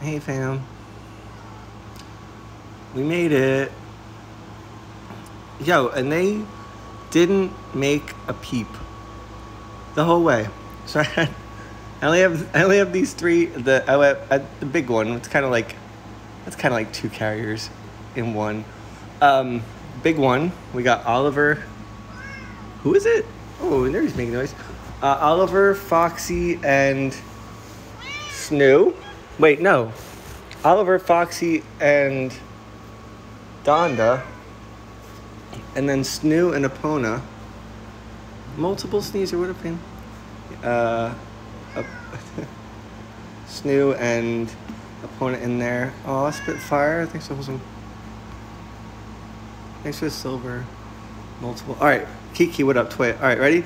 Hey, fam. We made it. Yo, and they didn't make a peep the whole way. So I had, I only have, I only have these three. The I have, uh, the big one. It's kind of like, it's kind of like two carriers in one. Um, big one. We got Oliver. Who is it? Oh, there he's making noise. Uh, Oliver, Foxy, and Snoo. Wait, no. Oliver, Foxy, and Donda. And then Snoo and Epona. Multiple sneezer would have been. Uh, a, Snoo and Epona in there. Oh, Spitfire. Thanks for some. Thanks for the silver. Multiple. All right, Kiki, what up, Twit? All right, ready?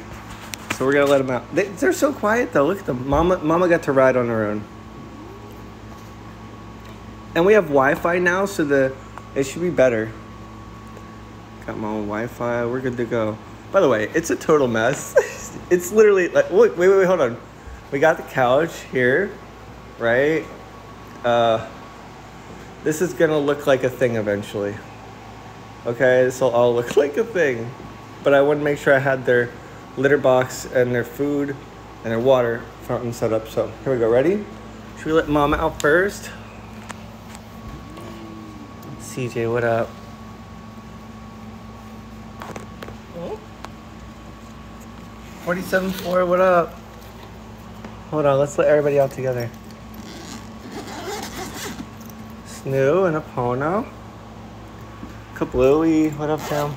So we're gonna let them out. They, they're so quiet though. Look at them. Mama, Mama got to ride on her own. And we have Wi-Fi now, so the it should be better. Got my own Wi-Fi. We're good to go. By the way, it's a total mess. it's literally like wait, wait, wait, hold on. We got the couch here, right? Uh, this is gonna look like a thing eventually. Okay, this will all look like a thing. But I wanted to make sure I had their litter box and their food and their water fountain set up. So here we go. Ready? Should we let mom out first? CJ, what up? Forty-seven four. What up? Hold on. Let's let everybody out together. Snoo and Epona. Kablooey. What up, fam?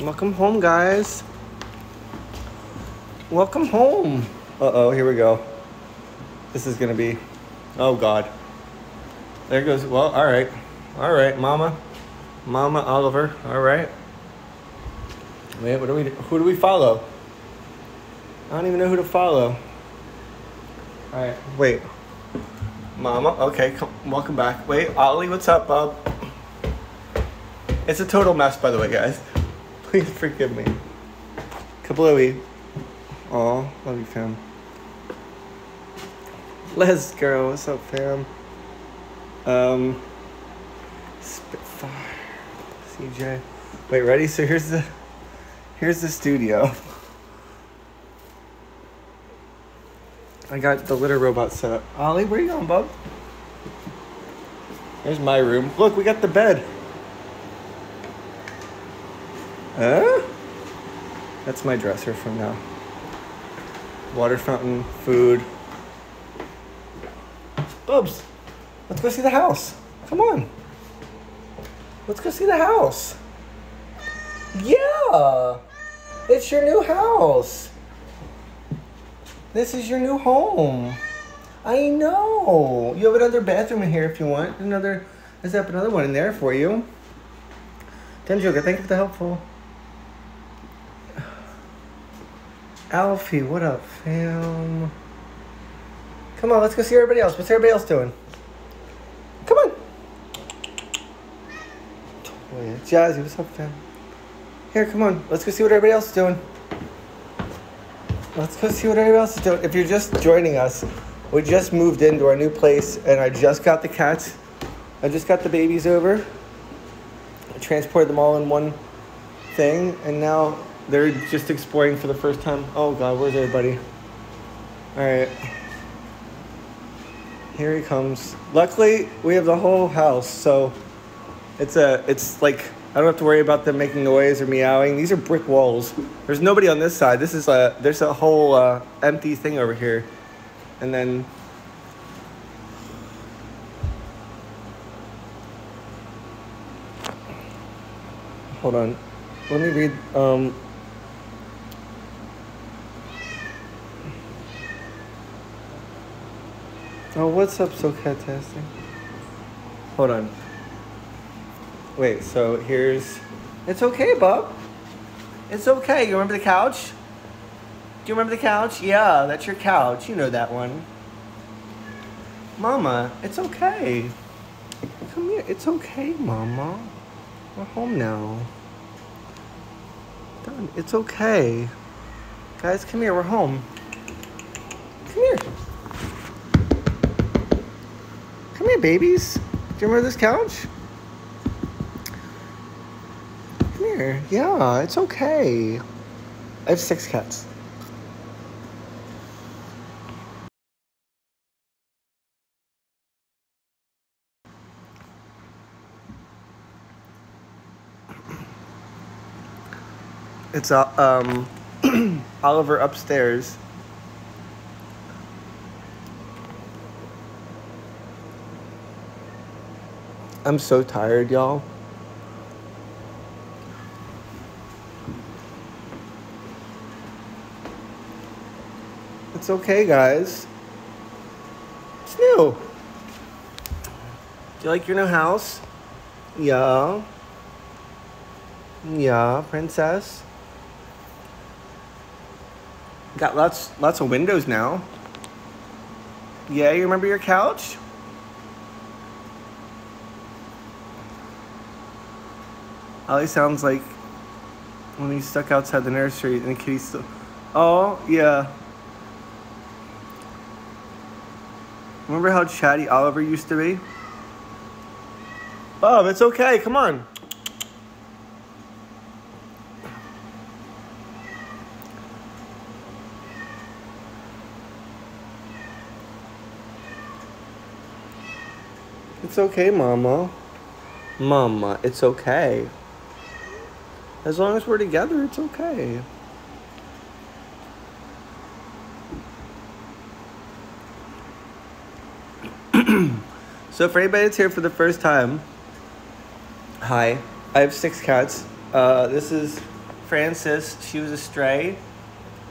Welcome home, guys. Welcome home. Uh oh, here we go. This is gonna be. Oh God. There goes. Well, all right, all right, Mama, Mama Oliver. All right. Wait, what do we? Who do we follow? I don't even know who to follow. All right, wait. Mama, okay, come, welcome back. Wait, Ollie, what's up, Bob? It's a total mess, by the way, guys. Please forgive me. Kablooey. Aw, love you, fam. Les, girl, what's up, fam? Um, Spitfire, CJ. Wait, ready? So here's the, here's the studio. I got the litter robot set up. Ollie, where you going, bub? There's my room. Look, we got the bed. Huh? That's my dresser from now. Water fountain, food. Bubs, let's go see the house. Come on. Let's go see the house. Yeah. It's your new house. This is your new home. I know. You have another bathroom in here if you want. Another, there's up another one in there for you. Tenjoka, thank you for the helpful. Alfie, what up, fam? Come on, let's go see everybody else. What's everybody else doing? Come on. Toya, Jazzy, what's up, fam? Here, come on. Let's go see what everybody else is doing. Let's go see what everybody else is doing. If you're just joining us, we just moved into our new place and I just got the cats. I just got the babies over. I transported them all in one thing and now they're just exploring for the first time. Oh god, where's everybody? Alright. Here he comes. Luckily, we have the whole house, so it's a it's like I don't have to worry about them making noise or meowing. These are brick walls. There's nobody on this side. This is a there's a whole uh, empty thing over here, and then. Hold on, let me read. Um, oh, what's up, so fantastic? Hold on. Wait, so here's. It's okay, bub. It's okay. You remember the couch? Do you remember the couch? Yeah, that's your couch. You know that one. Mama, it's okay. Come here. It's okay, Mama. We're home now. Done. It's okay. Guys, come here. We're home. Come here. Come here. babies. Do you remember this couch? Come here. Yeah, it's okay. I have six cats. It's uh, um, Oliver upstairs. I'm so tired, y'all. It's okay, guys. It's new. Do you like your new house? Yeah. Yeah, princess. Got lots lots of windows now. Yeah, you remember your couch? Ollie sounds like when he's stuck outside the nursery and the kitty's still. Oh, yeah. Remember how chatty Oliver used to be? Bob, it's okay. Come on. It's okay, Mama. Mama, it's okay. As long as we're together, it's okay. So for anybody that's here for the first time, hi. I have six cats. Uh, this is Frances. She was a stray,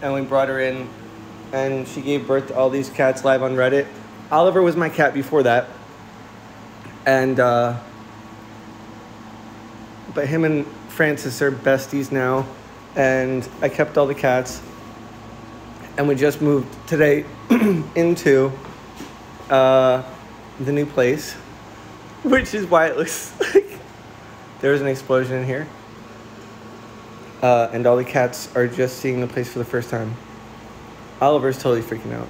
and we brought her in, and she gave birth to all these cats live on Reddit. Oliver was my cat before that and uh, but him and Frances are besties now, and I kept all the cats, and we just moved today into uh, the new place, which is why it looks like there's an explosion in here. Uh, and all the cats are just seeing the place for the first time. Oliver's totally freaking out.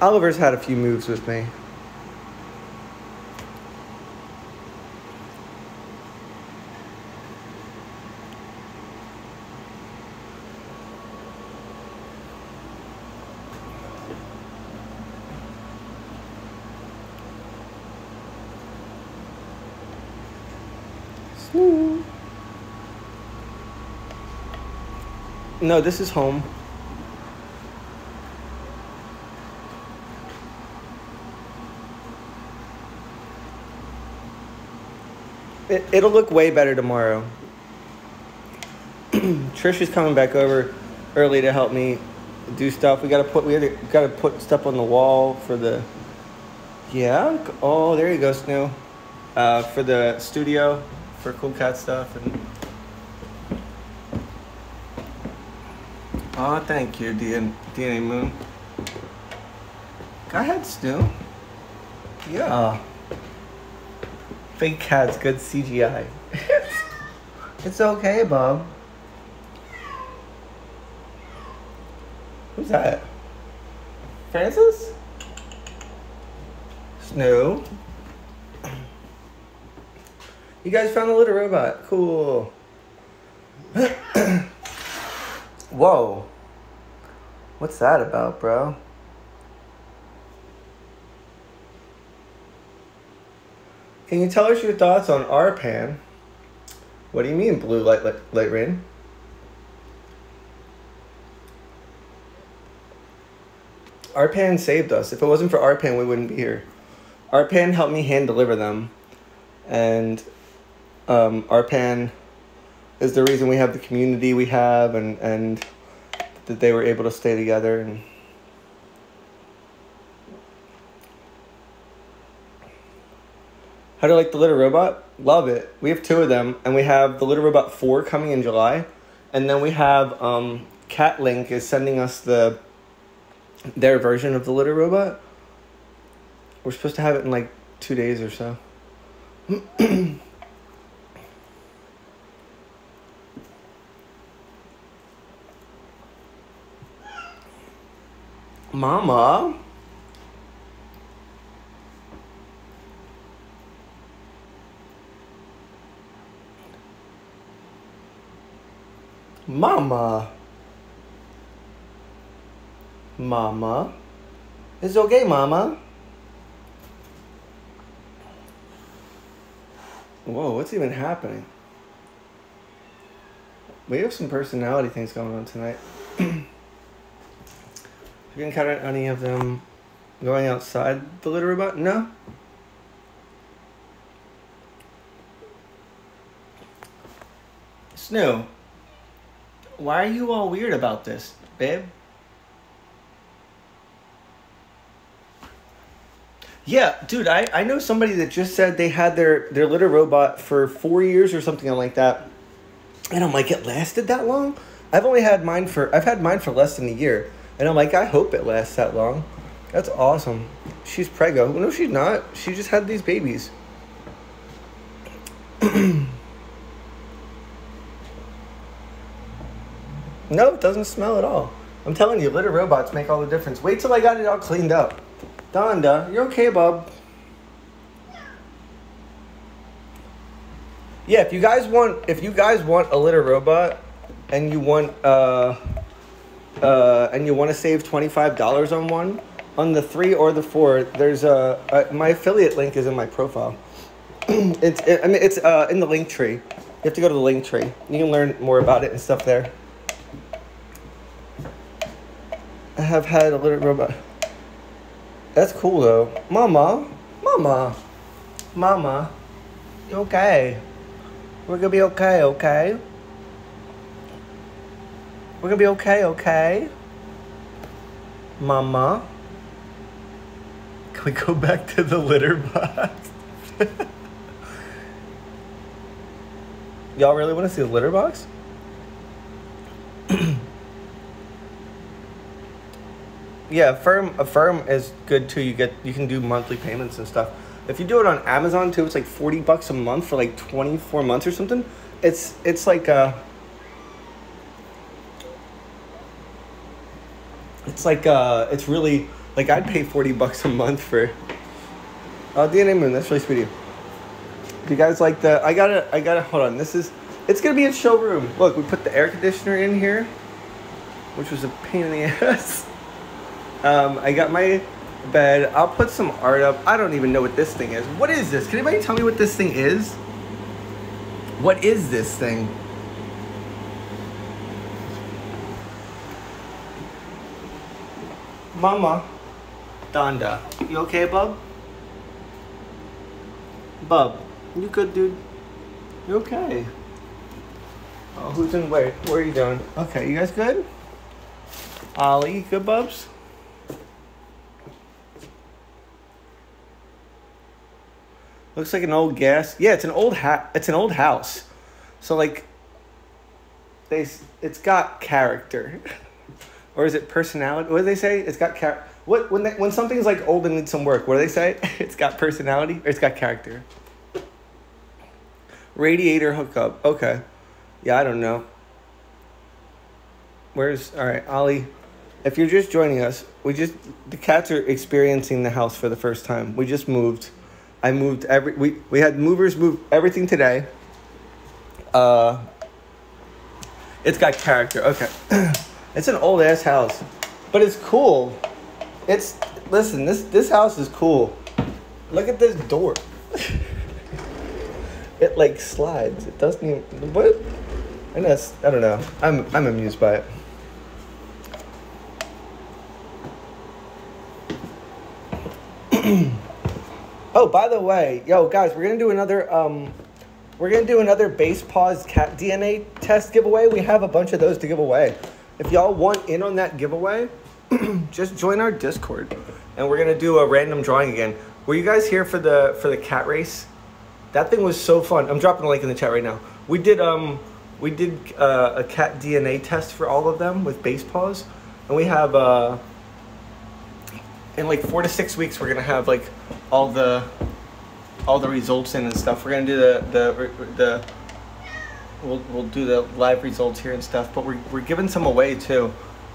Oliver's had a few moves with me. No, this is home. It, it'll look way better tomorrow. Trish is coming back over early to help me do stuff. We gotta put we gotta put stuff on the wall for the. Yeah. Oh, there you go, Snoo. Uh, for the studio, for cool cat stuff and. Oh, thank you, DNA Moon. Go ahead, Stu. Yeah. Uh, Fake cats, good CGI. it's okay, Bob. Who's that? Frances? Snow? You guys found the litter robot. Cool. Whoa. What's that about, bro? Can you tell us your thoughts on RPAN? What do you mean, blue light, light, light rain? RPAN saved us. If it wasn't for RPAN, we wouldn't be here. RPAN helped me hand deliver them. And um, Arpan is the reason we have the community we have and, and that they were able to stay together and How do you like the Litter Robot? Love it. We have two of them, and we have the Litter Robot 4 coming in July. And then we have um, CatLink is sending us the their version of the Litter Robot. We're supposed to have it in like two days or so. Mama. Mama. Mama. It's okay, Mama. Whoa, what's even happening? We have some personality things going on tonight. you can count on any of them going outside the litter robot? No? Snoo, why are you all weird about this, babe? Yeah, dude, I, I know somebody that just said they had their, their litter robot for four years or something like that. And I'm like, it lasted that long? I've only had mine for I've had mine for less than a year. And I'm like, I hope it lasts that long. That's awesome. She's prego. No, she's not. She just had these babies. no, it doesn't smell at all. I'm telling you, litter robots make all the difference. Wait till I got it all cleaned up. Donda, you're okay, bub. Yeah, if you guys want, if you guys want a litter robot, and you want, uh, uh, and you want to save twenty five dollars on one, on the three or the four, there's a, a my affiliate link is in my profile. it's, it, I mean, it's uh, in the link tree. You have to go to the link tree. You can learn more about it and stuff there. I have had a litter robot. That's cool though. Mama, mama, mama, you okay? We're gonna be okay, okay? We're gonna be okay, okay? Mama. Can we go back to the litter box? Y'all really want to see the litter box? yeah, Affirm Affirm is good too. You get you can do monthly payments and stuff. If you do it on Amazon too, it's like forty bucks a month for like twenty four months or something. It's it's like uh it's like uh it's really like I'd pay forty bucks a month for uh DNA Moon, that's really sweet. Do you guys like the I gotta I gotta hold on, this is it's gonna be a showroom. Look, we put the air conditioner in here, which was a pain in the ass. Um, I got my bed. I'll put some art up. I don't even know what this thing is. What is this? Can anybody tell me what this thing is? What is this thing? Mama. Donda. You okay, bub? Bub. You good, dude? You okay? Oh, who's in wait? Where are you doing? Okay, you guys good? Ollie, good bubs? Looks like an old gas. Yeah, it's an old ha- It's an old house. So like, they it's got character, or is it personality? What do they say? It's got char. What when they, when something's like old and needs some work? What do they say? It's got personality or it's got character. Radiator hookup. Okay. Yeah, I don't know. Where's all right, Ollie? If you're just joining us, we just the cats are experiencing the house for the first time. We just moved. I moved every we, we had movers move everything today. Uh it's got character. Okay. it's an old ass house. But it's cool. It's listen, this this house is cool. Look at this door. it like slides. It doesn't even what I know I don't know. I'm I'm amused by it. Oh, by the way, yo, guys, we're gonna do another um, we're gonna do another Basepaws cat DNA test giveaway. We have a bunch of those to give away. If y'all want in on that giveaway, just join our Discord, and we're gonna do a random drawing again. Were you guys here for the for the cat race? That thing was so fun. I'm dropping a link in the chat right now. We did um we did uh, a cat DNA test for all of them with Basepaws, and we have uh in like four to six weeks we're gonna have like all the all the results in and stuff. We're gonna do the the the we'll we'll do the live results here and stuff. But we're we're giving some away too.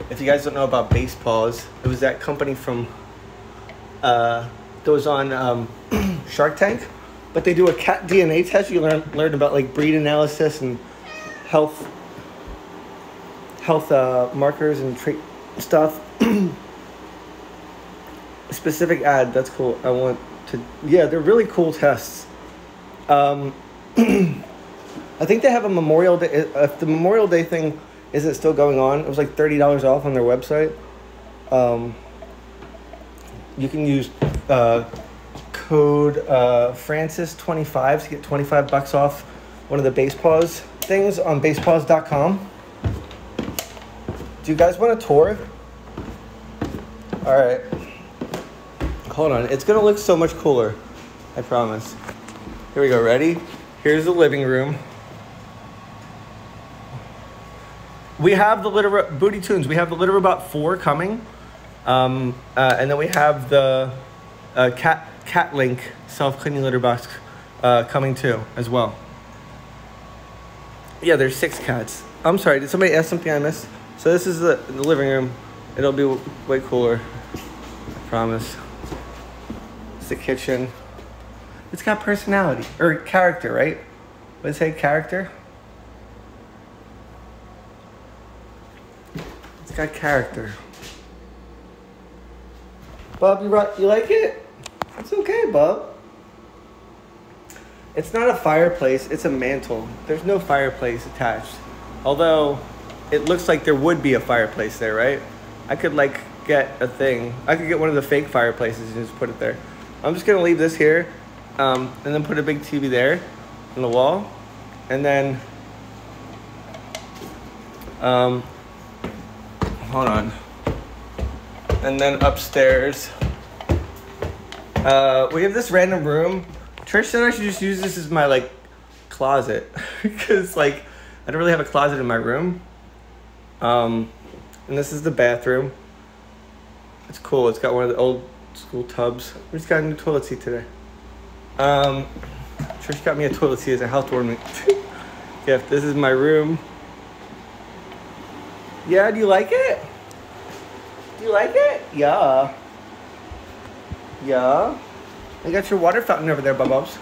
If you guys don't know about Basepaws, it was that company from uh that was on um, Shark Tank. But they do a cat DNA test. You learn learn about like breed analysis and health health uh, markers and trait stuff. Specific ad. That's cool. I want to. Yeah, they're really cool tests. Um, I think they have a Memorial Day. If the Memorial Day thing isn't still going on, it was like thirty dollars off on their website. Um, you can use uh, code uh, Frances25 to get 25 bucks off one of the Basepaws things on basepaws.com. Do you guys want a tour? All right. Hold on. It's to look so much cooler. I promise. Here we go. Ready? Here's the living room. We have the litter booty tunes. We have the litter robot four coming. Um, uh, and then we have the uh, cat CatLink self cleaning litter box uh, coming too as well. Yeah, there's six cats. I'm sorry. Did somebody ask something I missed? So this is the, the living room. It'll be way cooler. I promise. It's the kitchen. It's got personality or character, right? Would say character? It's got character. Bob, you, you like it? It's okay, Bob. It's not a fireplace, it's a mantle. There's no fireplace attached. Although, it looks like there would be a fireplace there, right? I could like get a thing. I could get one of the fake fireplaces and just put it there. I'm just gonna leave this here um, and then put a big TV there on the wall. And then, um, hold on and then upstairs, uh, we have this random room. Trish said I should just use this as my like closet because like I don't really have a closet in my room. Um, and this is the bathroom. It's cool. It's got one of the old school tubs. We just got a new toilet seat today. Um, Trish got me a toilet seat as a housewarming gift. This is my room. Yeah, do you like it? You like it? Yeah. Yeah. I got your water fountain over there, Bubbles.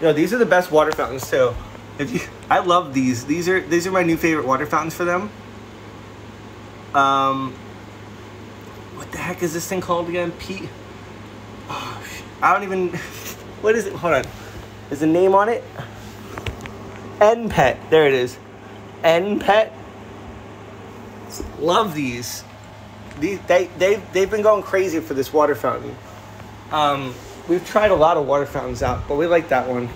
Yo, these are the best water fountains too. If you, I love these. These are these are my new favorite water fountains for them. Um, what the heck is this thing called again? Pete. Oh, I don't even. What is it? Hold on. Is a name on it? N Pet. There it is. N Pet. Love these, they, they, they've they've been going crazy for this water fountain. Um, we've tried a lot of water fountains out, but we like that one.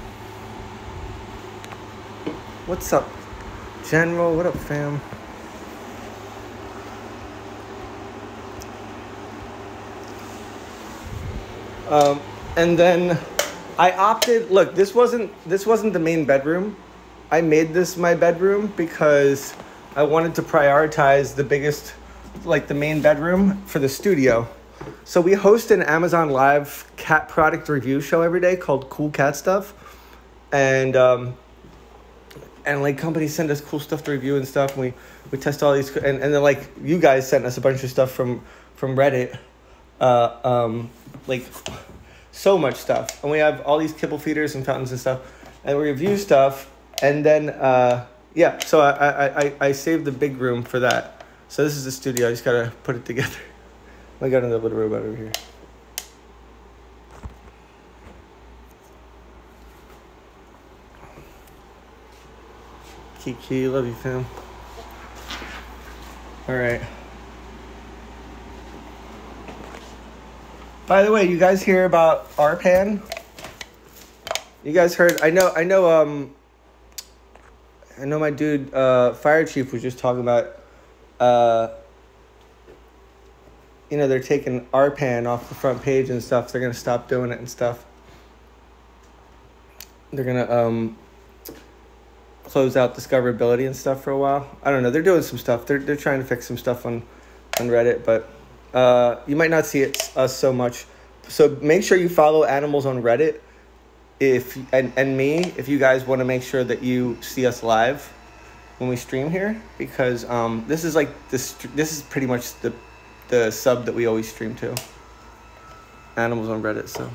What's up, General? What up, fam? Um, and then I opted. Look, this wasn't this wasn't the main bedroom. I made this my bedroom because I wanted to prioritize the biggest like the main bedroom for the studio. So we host an Amazon Live cat product review show every day called Cool Cat Stuff, and um, and like companies send us cool stuff to review and stuff. And we we test all these, and, and then like you guys sent us a bunch of stuff from from Reddit, uh, um, like so much stuff. And we have all these kibble feeders and fountains and stuff, and we review stuff. And then uh, yeah, so I I I, I saved the big room for that. So this is the studio. I just gotta put it together. I got another litter robot over here. Kiki, love you, fam. All right. By the way, you guys hear about RPAN? You guys heard? I know. I know. Um. I know my dude, uh, fire chief, was just talking about uh, you know, they're taking RPAN off the front page and stuff. They're gonna stop doing it and stuff. They're gonna um, close out discoverability and stuff for a while. I don't know. They're doing some stuff. They're they're trying to fix some stuff on on Reddit, but uh, you might not see it us so much. So make sure you follow animals on Reddit. If and and me, if you guys want to make sure that you see us live when we stream here because um, this is like this. This is pretty much the the sub that we always stream to. Animals on Reddit, so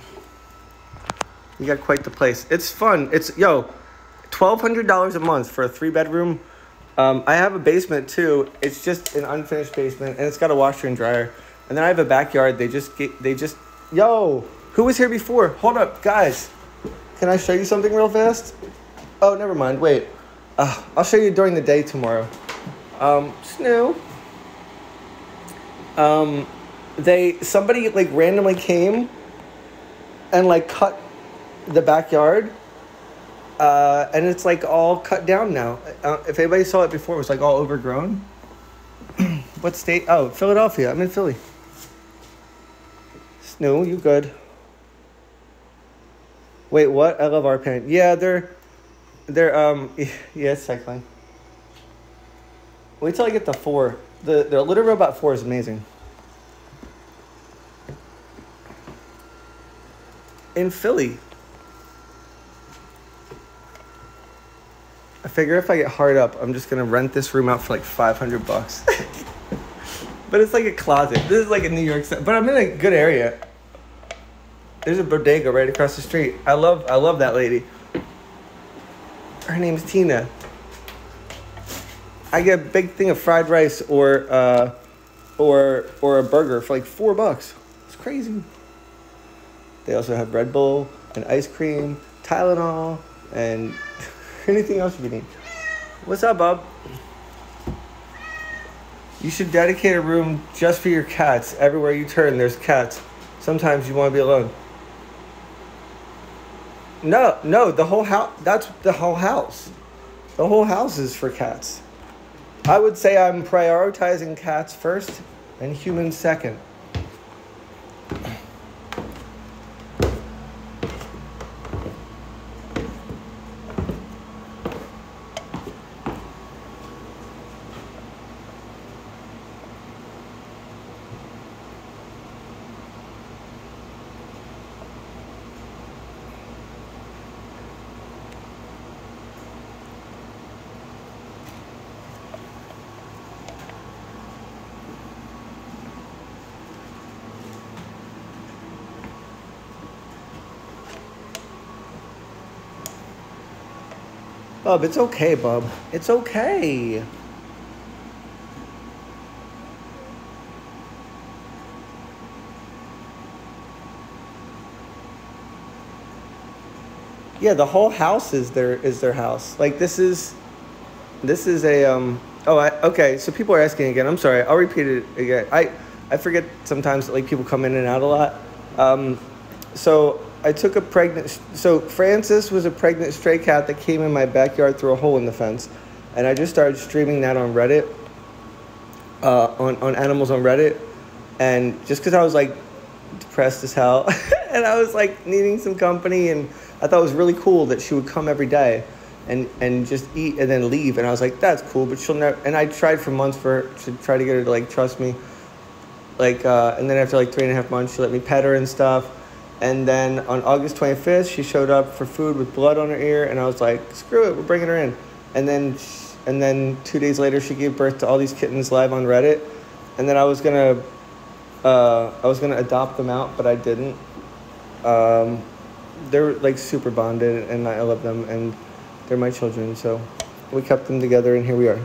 you got quite the place. It's fun. It's yo, twelve hundred dollars a month for a three bedroom Um, I have a basement too. It's just an unfinished basement, and it's got a washer and dryer. And then I have a backyard. They just get, they just yo. Who was here before? Hold up, guys. Can I show you something real fast? Oh, never mind. Wait. Uh, I'll show you during the day tomorrow. Um, Snoo. Um, they somebody like randomly came and like cut the backyard uh, and it's like all cut down now. Uh, if anybody saw it before, it was like all overgrown. what state? Oh, Philadelphia. I'm in Philly. Snoo, you good? Wait, what? I love our parent. Yeah, they're, they're um, yeah, it's cycling. Wait till I get the four. The the litter robot four is amazing. In Philly, I figure if I get hard up, I'm just gonna rent this room out for like 500 bucks. but it's like a closet. This is like a New York, but I'm in a good area. There's a bodega right across the street. I love, I love that lady. Her name's Tina. I get a big thing of fried rice or, uh, or, or a burger for like four bucks. It's crazy. They also have Red Bull and ice cream, Tylenol, and anything else you need. What's up, bub? You should dedicate a room just for your cats. Everywhere you turn, there's cats. Sometimes you want to be alone. No, no, the whole house. That's the whole house. The whole house is for cats. I would say I'm prioritizing cats first and humans second. Bub, it's okay, Bub. It's okay. Yeah, the whole house is their is their house. Like this is this is a um oh I, okay, so people are asking again. I'm sorry. I'll repeat it again. I I forget sometimes that like people come in and out a lot. Um so I took a pregnant. So Frances was a pregnant stray cat that came in my backyard through a hole in the fence, and I just started streaming that on Reddit, uh, on on animals on Reddit, and just because I was like depressed as hell, and I was like needing some company, and I thought it was really cool that she would come every day, and and just eat and then leave, and I was like that's cool, but she'll never. And I tried for months for to try to get her to like trust me, like, uh, and then after like three and a half months, she let me pet her and stuff and then on August 25th, she showed up for food with blood on her ear, and I was like, "Screw it, we're bringing her in." And then, and then two days later, she gave birth to all these kittens live on Reddit. And then I was gonna, uh, I was gonna adopt them out, but I didn't. Um, they're like super bonded, and I love them, and they're my children. So we kept them together, and here we are.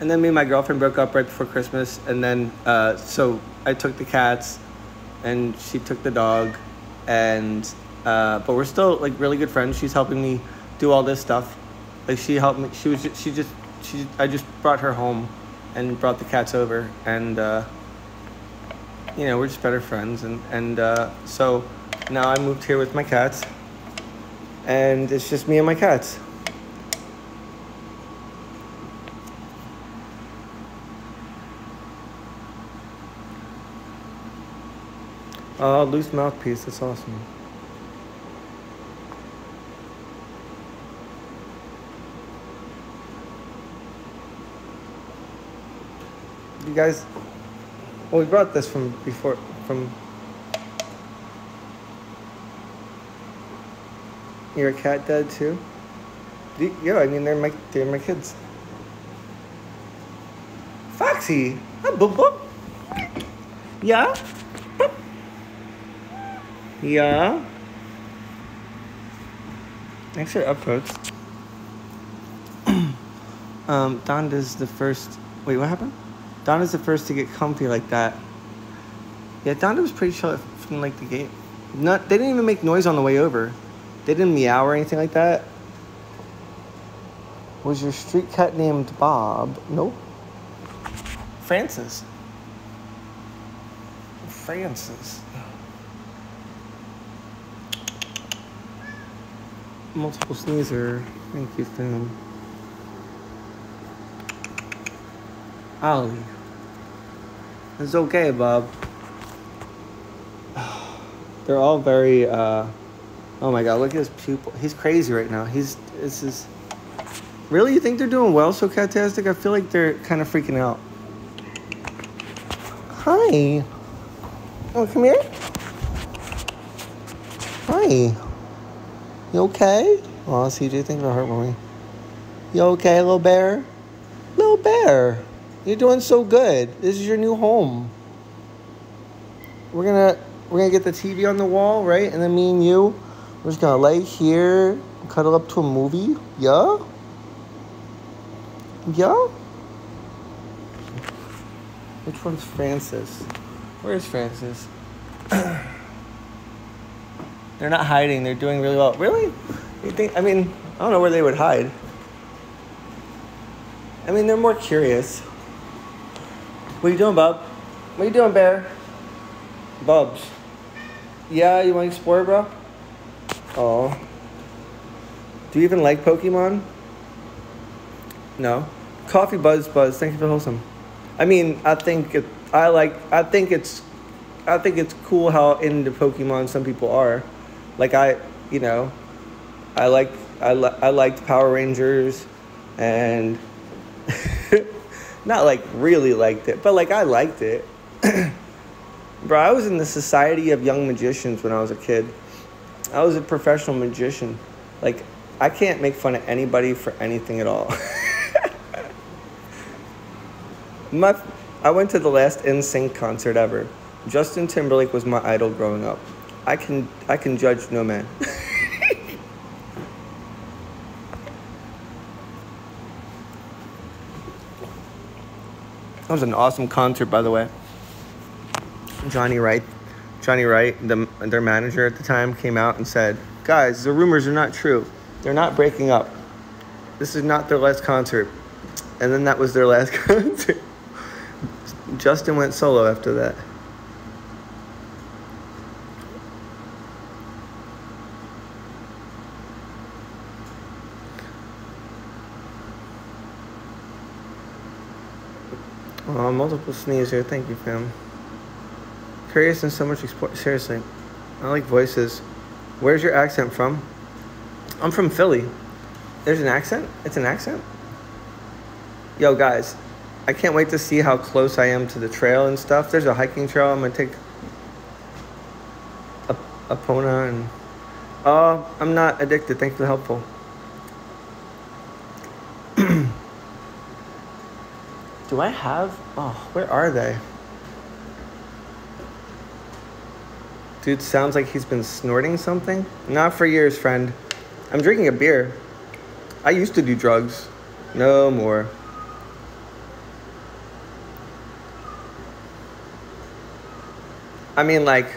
And then me and my girlfriend broke up right before Christmas, and then uh, so I took the cats, and she took the dog, and uh, but we're still like really good friends. She's helping me do all this stuff. Like she helped me. She was just, she just she I just brought her home, and brought the cats over, and uh, you know we're just better friends, and and uh, so now I moved here with my cats, and it's just me and my cats. Oh, loose mouthpiece. That's awesome. You guys, well, we brought this from before, from. You're a cat dad too? Yeah, I mean they're my they're my kids. Foxy, boop boop. Yeah? Yeah? Thanks for upvotes. um, Donda's the first. Wait, what happened? Donda's the first to get comfy like that. Yeah, Donda was pretty chill from like the gate. Not, they didn't even make noise on the way over. They didn't meow or anything like that. Was your street cat named Bob? Nope. Frances. Frances. Multiple sneezer. Thank you, fam. Ollie. It's okay, Bob. They're all very, uh, oh my god, look at his pupil. He's crazy right now. He's, this is, really? You think they're doing well so catastic? I feel like they're kind of freaking out. Hi. Oh, come here. Hi. You okay? Oh, CJ, thanks for heartwarming. You okay, little bear? Little bear. You're doing so good. This is your new home. We're gonna we're gonna get the TV on the wall, right? And then me and you, we're just gonna lay here, cuddle up to a movie. Yeah? Yeah? Which one's Frances? Where's Frances? They're not hiding. They're doing really well. Really? You think? I mean, I don't know where they would hide. I mean, they're more curious. What are you doing, Bob? What are you doing, Bear? Bubs. Yeah, you want to explore, bro? Oh. Do you even like Pokemon? No. Coffee Buzz Buzz. Thank you for wholesome. I mean, I think it. I like. I think it's. I think it's cool how into Pokemon some people are. Like I, you know, I like I li- I liked Power Rangers, and not like really liked it, but like I liked it. Bro, I was in the Society of Young Magicians when I was a kid. I was a professional magician. Like I can't make fun of anybody for anything at all. my, I went to the last NSYNC concert ever. Justin Timberlake was my idol growing up. I can I can judge no man. that was an awesome concert, by the way. Johnny Wright, Johnny Wright, the, their manager at the time, came out and said, "Guys, the rumors are not true. They're not breaking up. This is not their last concert." And then that was their last concert. Justin went solo after that. Oh, multiple sneeze here. Thank you, fam. Curious and so much explore. Seriously, I like voices. Where's your accent from? I'm from Philly. There's an accent? It's an accent? Yo, guys, I can't wait to see how close I am to the trail and stuff. There's a hiking trail. I'm gonna take a Epona and. Oh, I'm not addicted. Thanks for the helpful. Do I have? Oh, where are they? Dude sounds like he's been snorting something. Not for years, friend. I'm drinking a beer. I used to do drugs. No more. I mean, like,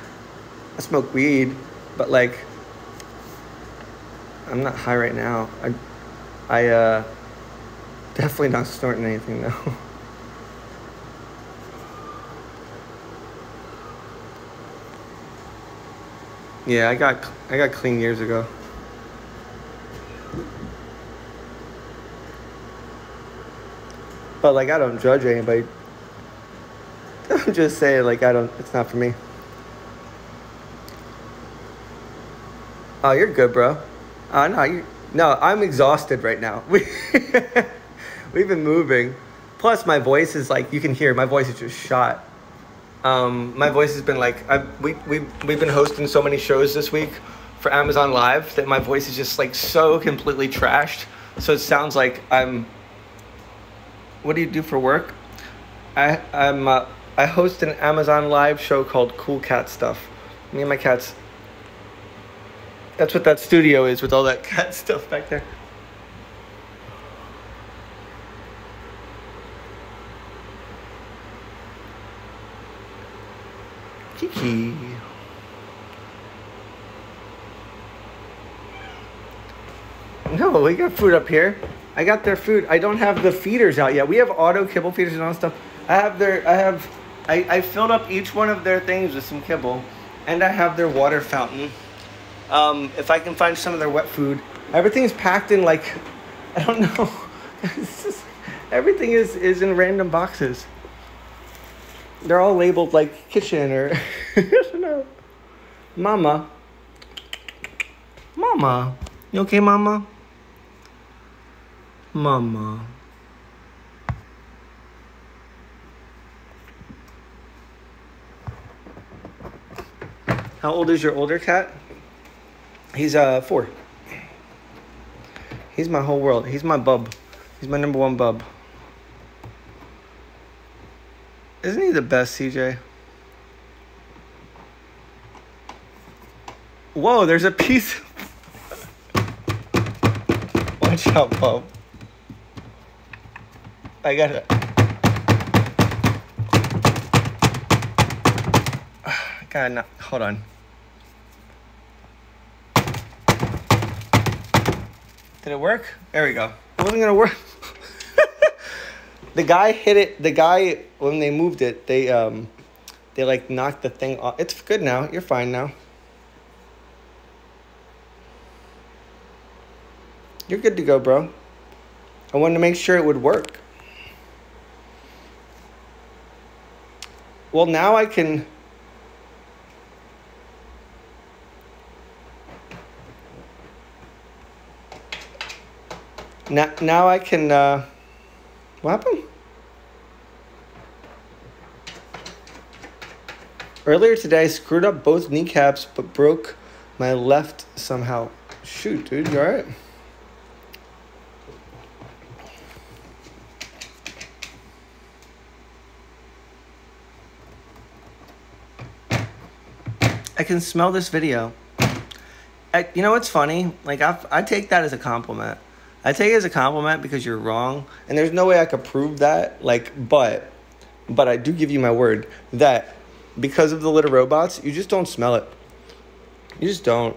I smoke weed, but like, I'm not high right now. I, I, uh, definitely not snorting anything though. Yeah, I got I got clean years ago. But like I don't judge anybody. I'm just saying like I don't it's not for me. Oh, you're good, bro. Uh, no, you no, I'm exhausted right now. We we've been moving. Plus my voice is like you can hear my voice is just shot. Um, my voice has been like I've, we we we've been hosting so many shows this week for Amazon Live that my voice is just like so completely trashed. So it sounds like I'm. What do you do for work? I I'm uh, I host an Amazon live show called Cool Cat Stuff. Me and my cats. That's what that studio is with all that cat stuff back there. Kiki. No, we got food up here. I got their food. I don't have the feeders out yet. We have auto kibble feeders and all stuff. I have their, I have, I, I filled up each one of their things with some kibble. And I have their water fountain. Um, if I can find some of their wet food. Everything's packed in like, I don't know. just, everything is, is in random boxes. They're all labeled like kitchen or, I don't know. Mama. Mama. You okay, mama? Mama. How old is your older cat? He's uh four. He's my whole world. He's my bub. He's my number one bub. Isn't he the best, CJ? Whoa, there's a piece. Watch out, bub. I got it. God, no, hold on. Did it work? There we go. It wasn't gonna work. the guy hit it. The guy when they moved it, they um, they like knocked the thing off. It's good now. You're fine now. You're good to go, bro. I wanted to make sure it would work. Well, now I can. Now, now I can. Uh, what happened? Earlier today, I screwed up both kneecaps but broke my left somehow. Shoot, dude, you alright? I can smell this video. I, you know what's funny? Like I, I take that as a compliment. I take it as a compliment because you're wrong, and there's no way I could prove that. Like, but, but I do give you my word that because of the litter robots, you just don't smell it. You just don't.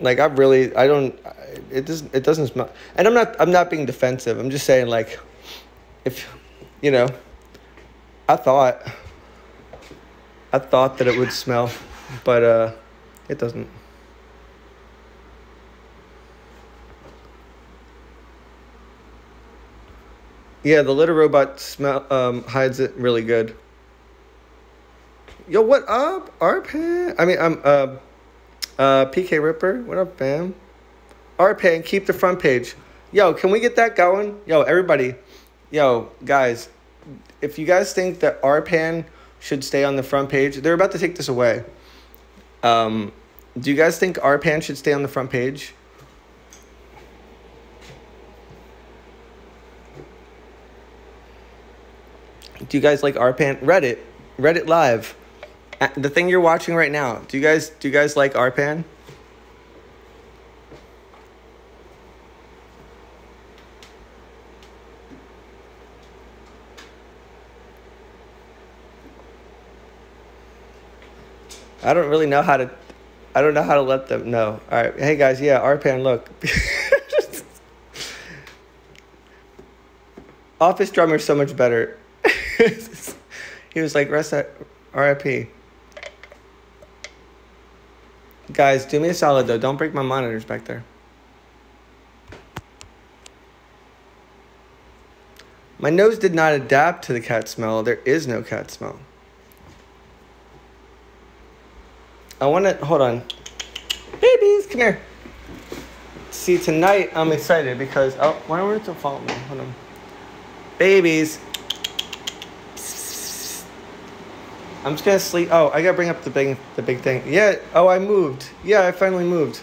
Like I really, I don't. It doesn't. It doesn't smell. And I'm not. I'm not being defensive. I'm just saying like, if, you know, I thought. I thought that it would smell but uh, it doesn't. Yeah, the litter robot smell um, hides it really good. Yo, what up, RPAN? I mean, I'm uh, uh, PK Ripper. What up, fam? RPAN, keep the front page. Yo, can we get that going? Yo, everybody. Yo, guys, if you guys think that RPAN should stay on the front page, they're about to take this away. Um, do you guys think RPAN should stay on the front page? Do you guys like RPAN? Reddit, Reddit Live, the thing you're watching right now. Do you guys do you guys like RPAN? I don't really know how to. I don't know how to let them know. All right, hey guys, yeah, RPAN, look. Office drummer's so much better. he was like, rest at RIP. Guys, do me a solid though. Don't break my monitors back there. My nose did not adapt to the cat smell. There is no cat smell. I want to hold on. Babies, come here. See, tonight I'm excited because oh, why don't to follow me? Hold on. Babies. I'm just gonna sleep. Oh, I gotta bring up the big, the big thing. Yeah. Oh, I moved. Yeah, I finally moved.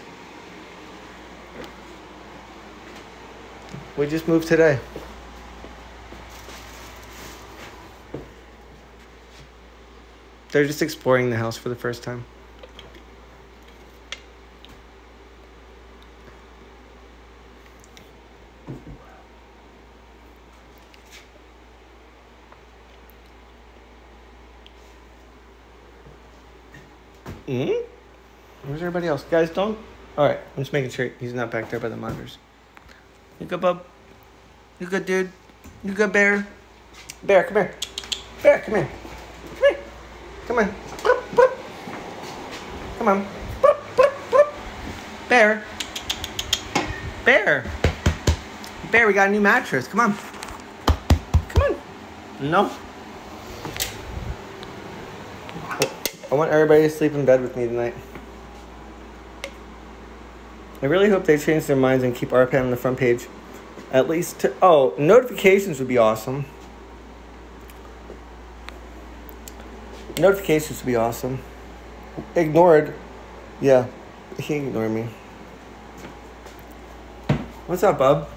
We just moved today. They're just exploring the house for the first time. Hmm? Where's everybody else? Guys, don't. Alright, I'm just making sure he's not back there by the monitors. You good, bub? You good, dude? You good, bear? Bear, come here. Bear, come here. Come here. Come on. Boop, boop. Come on. Boop, boop, boop. Bear. Bear. Bear, we got a new mattress. Come on. Come on. No. I want everybody to sleep in bed with me tonight. I really hope they change their minds and keep RPAN on the front page. At least, to, oh, notifications would be awesome. Notifications would be awesome. Ignored. Yeah, he ignored me. What's up, bub?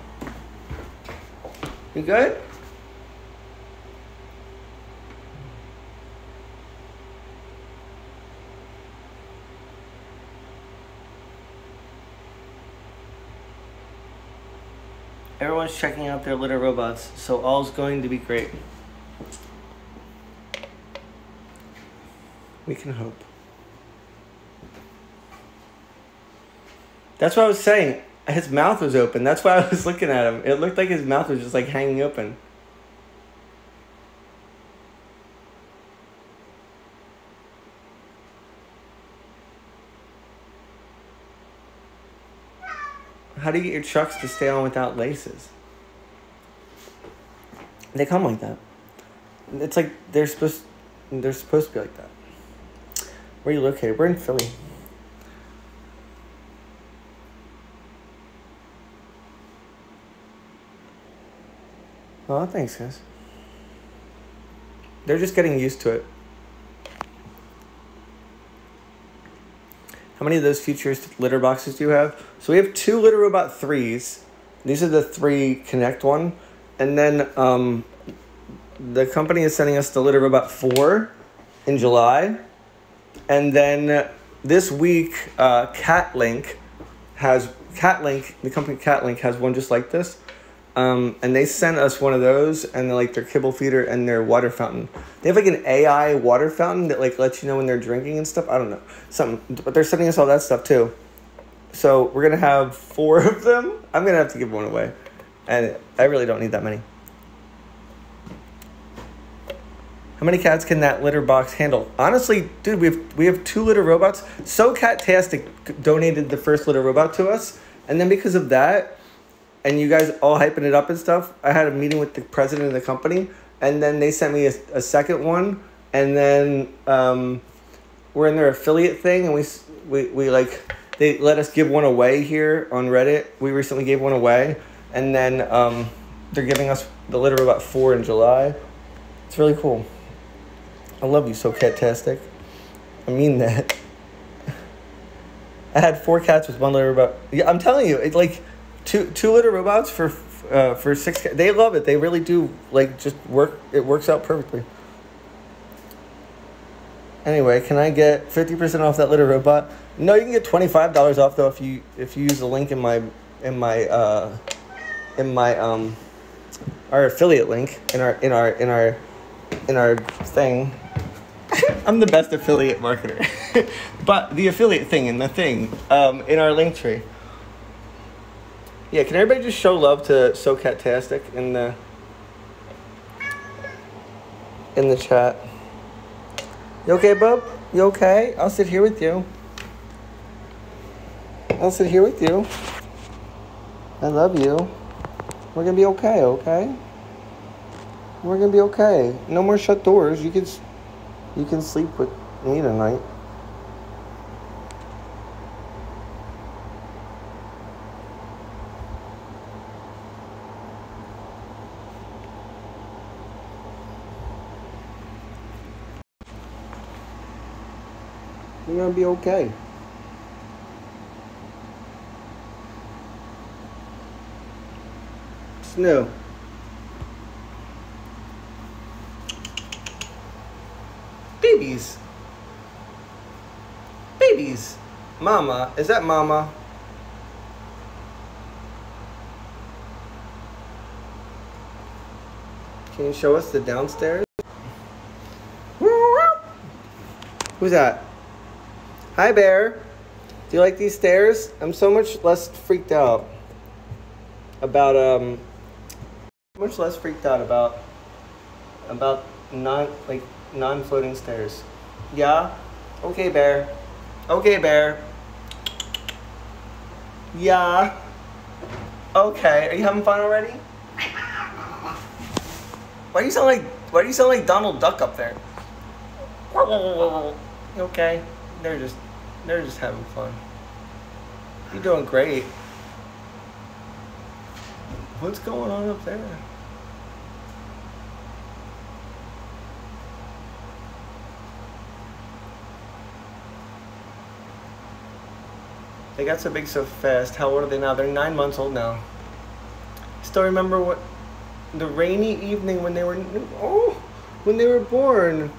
You good? Out their litter robots, so all's going to be great. We can hope. That's what I was saying. His mouth was open. That's why I was looking at him. It looked like his mouth was just like hanging open. How do you get your trucks to stay on without laces? They come like that. It's like they're supposed they're supposed to be like that. Where are you located? We're in Philly. Oh, thanks, guys. They're just getting used to it. How many of those futuristic litter boxes do you have? So we have two Litter Robot 3s. These are the three Connect one. And then um, the company is sending us the Litter Robot 4 in July. And then this week, uh, CatLink has CatLink, the company CatLink has one just like this. Um, and they sent us one of those and like their kibble feeder and their water fountain. They have like an AI water fountain that like lets you know when they're drinking and stuff. I don't know. Something but they're sending us all that stuff too. So we're gonna have four of them. I'm gonna have to give one away. And I really don't need that many. How many cats can that litter box handle? Honestly, dude, we have we have two litter robots. So Catastic donated the first litter robot to us, and then because of that, and you guys all hyping it up and stuff. I had a meeting with the president of the company, and then they sent me a, a second one, and then um, we're in their affiliate thing, and we we we like they let us give one away here on Reddit. We recently gave one away, and then um, they're giving us the litter robot four in July. It's really cool. I love you so catastic. I mean that. I had four cats with one litter robot. Yeah, I'm telling you, it's like two two litter robots for uh, for six. They love it. They really do like just work. It works out perfectly. Anyway, can I get fifty percent off that litter robot? No, you can get twenty five dollars off though if you if you use the link in my in my uh in my um our affiliate link in our in our in our in our thing. I'm the best affiliate marketer, but the affiliate thing in the thing um in our link tree. Yeah, can everybody just show love to So Catastic in the in the chat? You okay, bub? You okay? I'll sit here with you. I'll sit here with you. I love you. We're gonna be okay, okay? We're gonna be okay. No more shut doors. You can you can sleep with me tonight. You're gonna be okay. Snow. Babies. Babies. Mama, is that Mama? Can you show us the downstairs? Who's that? Hi, Bear. Do you like these stairs? I'm so much less freaked out about um much less freaked out about about non like non-floating stairs. Yeah? Okay, Bear. Okay, Bear. Yeah. Okay. Are you having fun already? Why do you sound like Why do you sound like Donald Duck up there? Okay. They're just They're just having fun. You're doing great. What's going on up there? They got so big so fast. How old are they now? They're nine months old now. Still remember what the rainy evening when they were oh when they were born.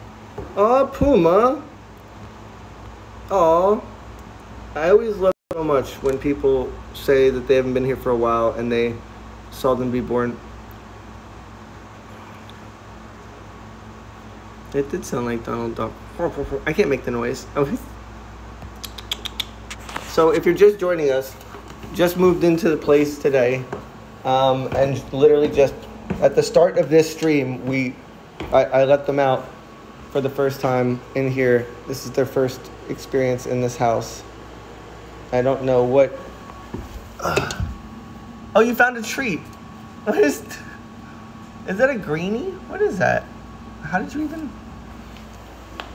Oh Puma. Oh. I always love so much when people say that they haven't been here for a while and they saw them be born. It did sound like Donald Duck. I can't make the noise. Oh, So if you're just joining us, just moved into the place today, um, and literally just at the start of this stream, we, I, I let them out for the first time in here. This is their first experience in this house. I don't know what. Uh, oh, you found a treat. What is? Is that a greenie? What is that? How did you even?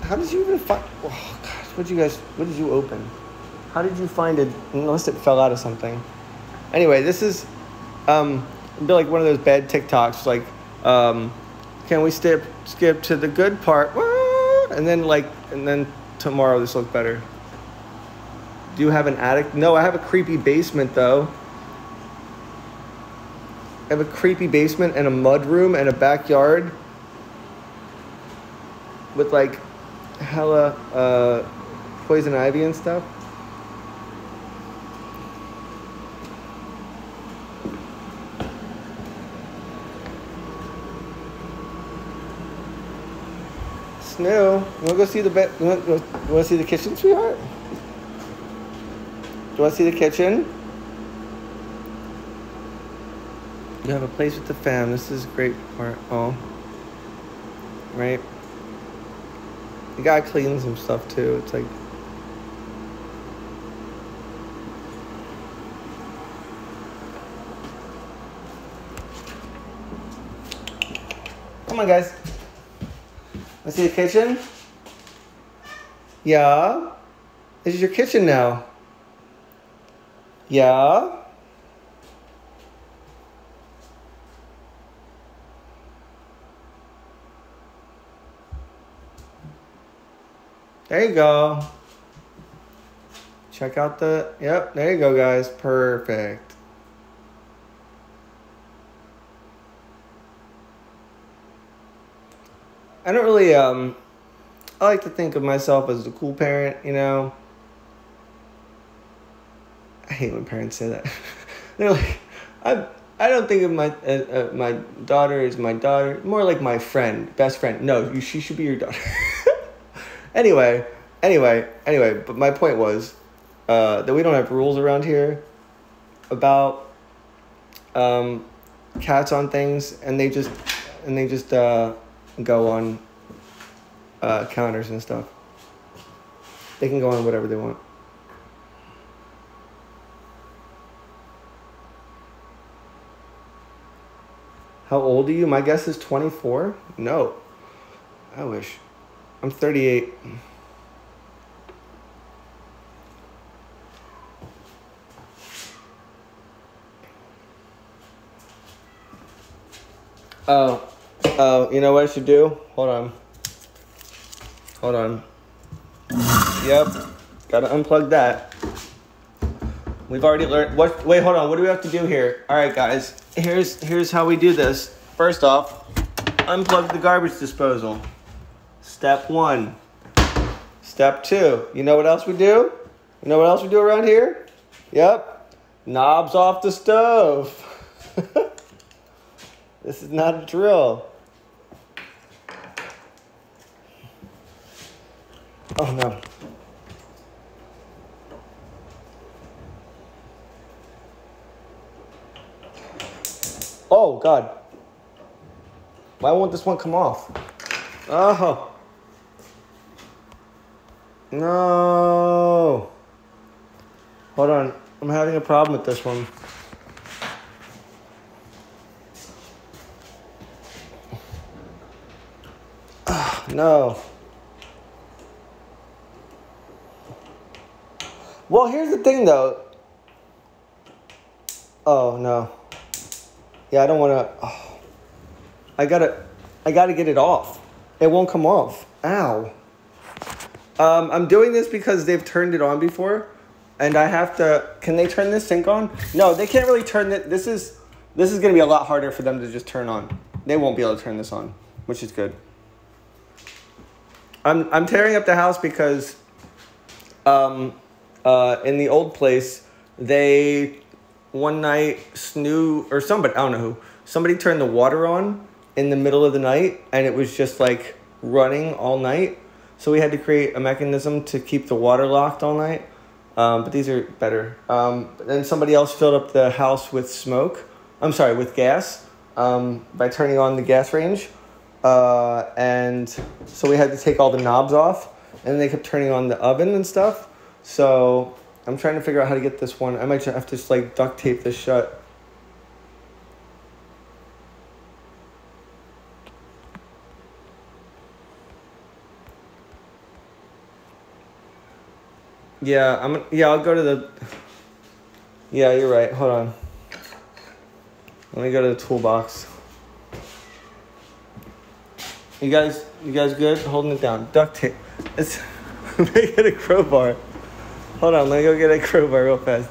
How did you even find? Oh gosh, what did you guys? What did you open? How did you find it? Unless it fell out of something. Anyway, this is um, be like one of those bad TikToks, like, um, can we skip skip to the good part? And then like, and then tomorrow this look better. Do you have an attic? No, I have a creepy basement though. I have a creepy basement and a mud room and a backyard with like hella uh, poison ivy and stuff. Snoo, you wanna go see the bed? You you wanna see the kitchen, sweetheart? Do you wanna see the kitchen? You have a place with the fam. This is a great part. Oh, right. The guy cleans some stuff too. It's like. Come on, guys. Let's see the kitchen. Yeah. This is your kitchen now. Yeah. There you go. Check out the, yep, there you go, guys. Perfect. I don't really um I like to think of myself as a cool parent, you know. I hate when parents say that. They're like, I I don't think of my uh, uh, my daughter as my daughter, more like my friend, best friend. No, you, she should be your daughter. anyway, anyway, anyway. But my point was uh, that we don't have rules around here about um, cats on things, and they just and they just uh, go on uh, counters and stuff. They can go on whatever they want. How old are you? My guess is 24. No. I wish. I'm 38. Oh, Oh, you know what I should do? Hold on. Hold on. Yep. Gotta unplug that. We've already learned what wait, hold on, what do we have to do here? Alright guys, here's here's how we do this. First off, unplug the garbage disposal. Step one. Step two. You know what else we do? You know what else we do around here? Yep. Knobs off the stove. this is not a drill. Oh no. Oh god. Why won't this one come off? Oh. No. Hold on. I'm having a problem with this one. Oh, no. Well, here's the thing though. Oh no. Yeah, I don't want to. Oh. I gotta, I gotta get it off. It won't come off. Ow. Um, I'm doing this because they've turned it on before, and I have to. Can they turn this sink on? No, they can't really turn it. This is, this is gonna be a lot harder for them to just turn on. They won't be able to turn this on, which is good. I'm I'm tearing up the house because, um, uh, in the old place, they one night snoo or somebody I don't know who somebody turned the water on in the middle of the night and it was just like running all night. So we had to create a mechanism to keep the water locked all night. Um, but these are better. Um, then somebody else filled up the house with smoke. I'm sorry, with gas um, by turning on the gas range. Uh, and so we had to take all the knobs off and they kept turning on the oven and stuff. So I'm trying to figure out how to get this one. I might have to just like duct tape this shut. Yeah, I'm. Yeah, I'll go to the. Yeah, you're right. Hold on. Let me go to the toolbox. You guys, you guys good? Holding it down. Duct tape. It's make it a crowbar. Hold on, let me go get a crowbar real fast.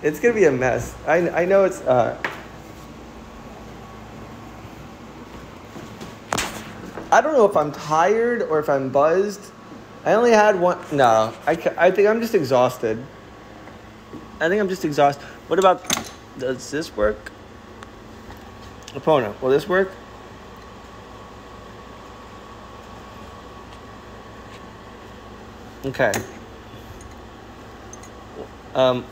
It's gonna be a mess. I I know it's uh. I don't know if I'm tired or if I'm buzzed. I only had one. No, I, I think I'm just exhausted. I think I'm just exhausted. What about. Does this work? Opponent, will this work? Okay. Um,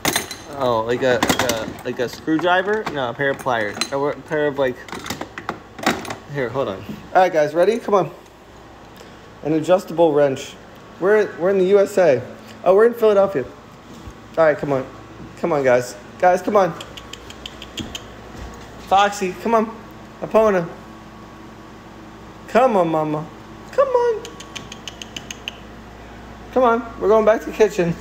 oh, like a, like a like a screwdriver? No, a pair of pliers. A pair of like. Here, hold on. All right, guys, ready? Come on. An adjustable wrench. We're, we're in the USA. Oh, we're in Philadelphia. All right, come on. Come on, guys. Guys, come on. Foxy, come on. Epona. Come on, mama. Come on. Come on. We're going back to the kitchen.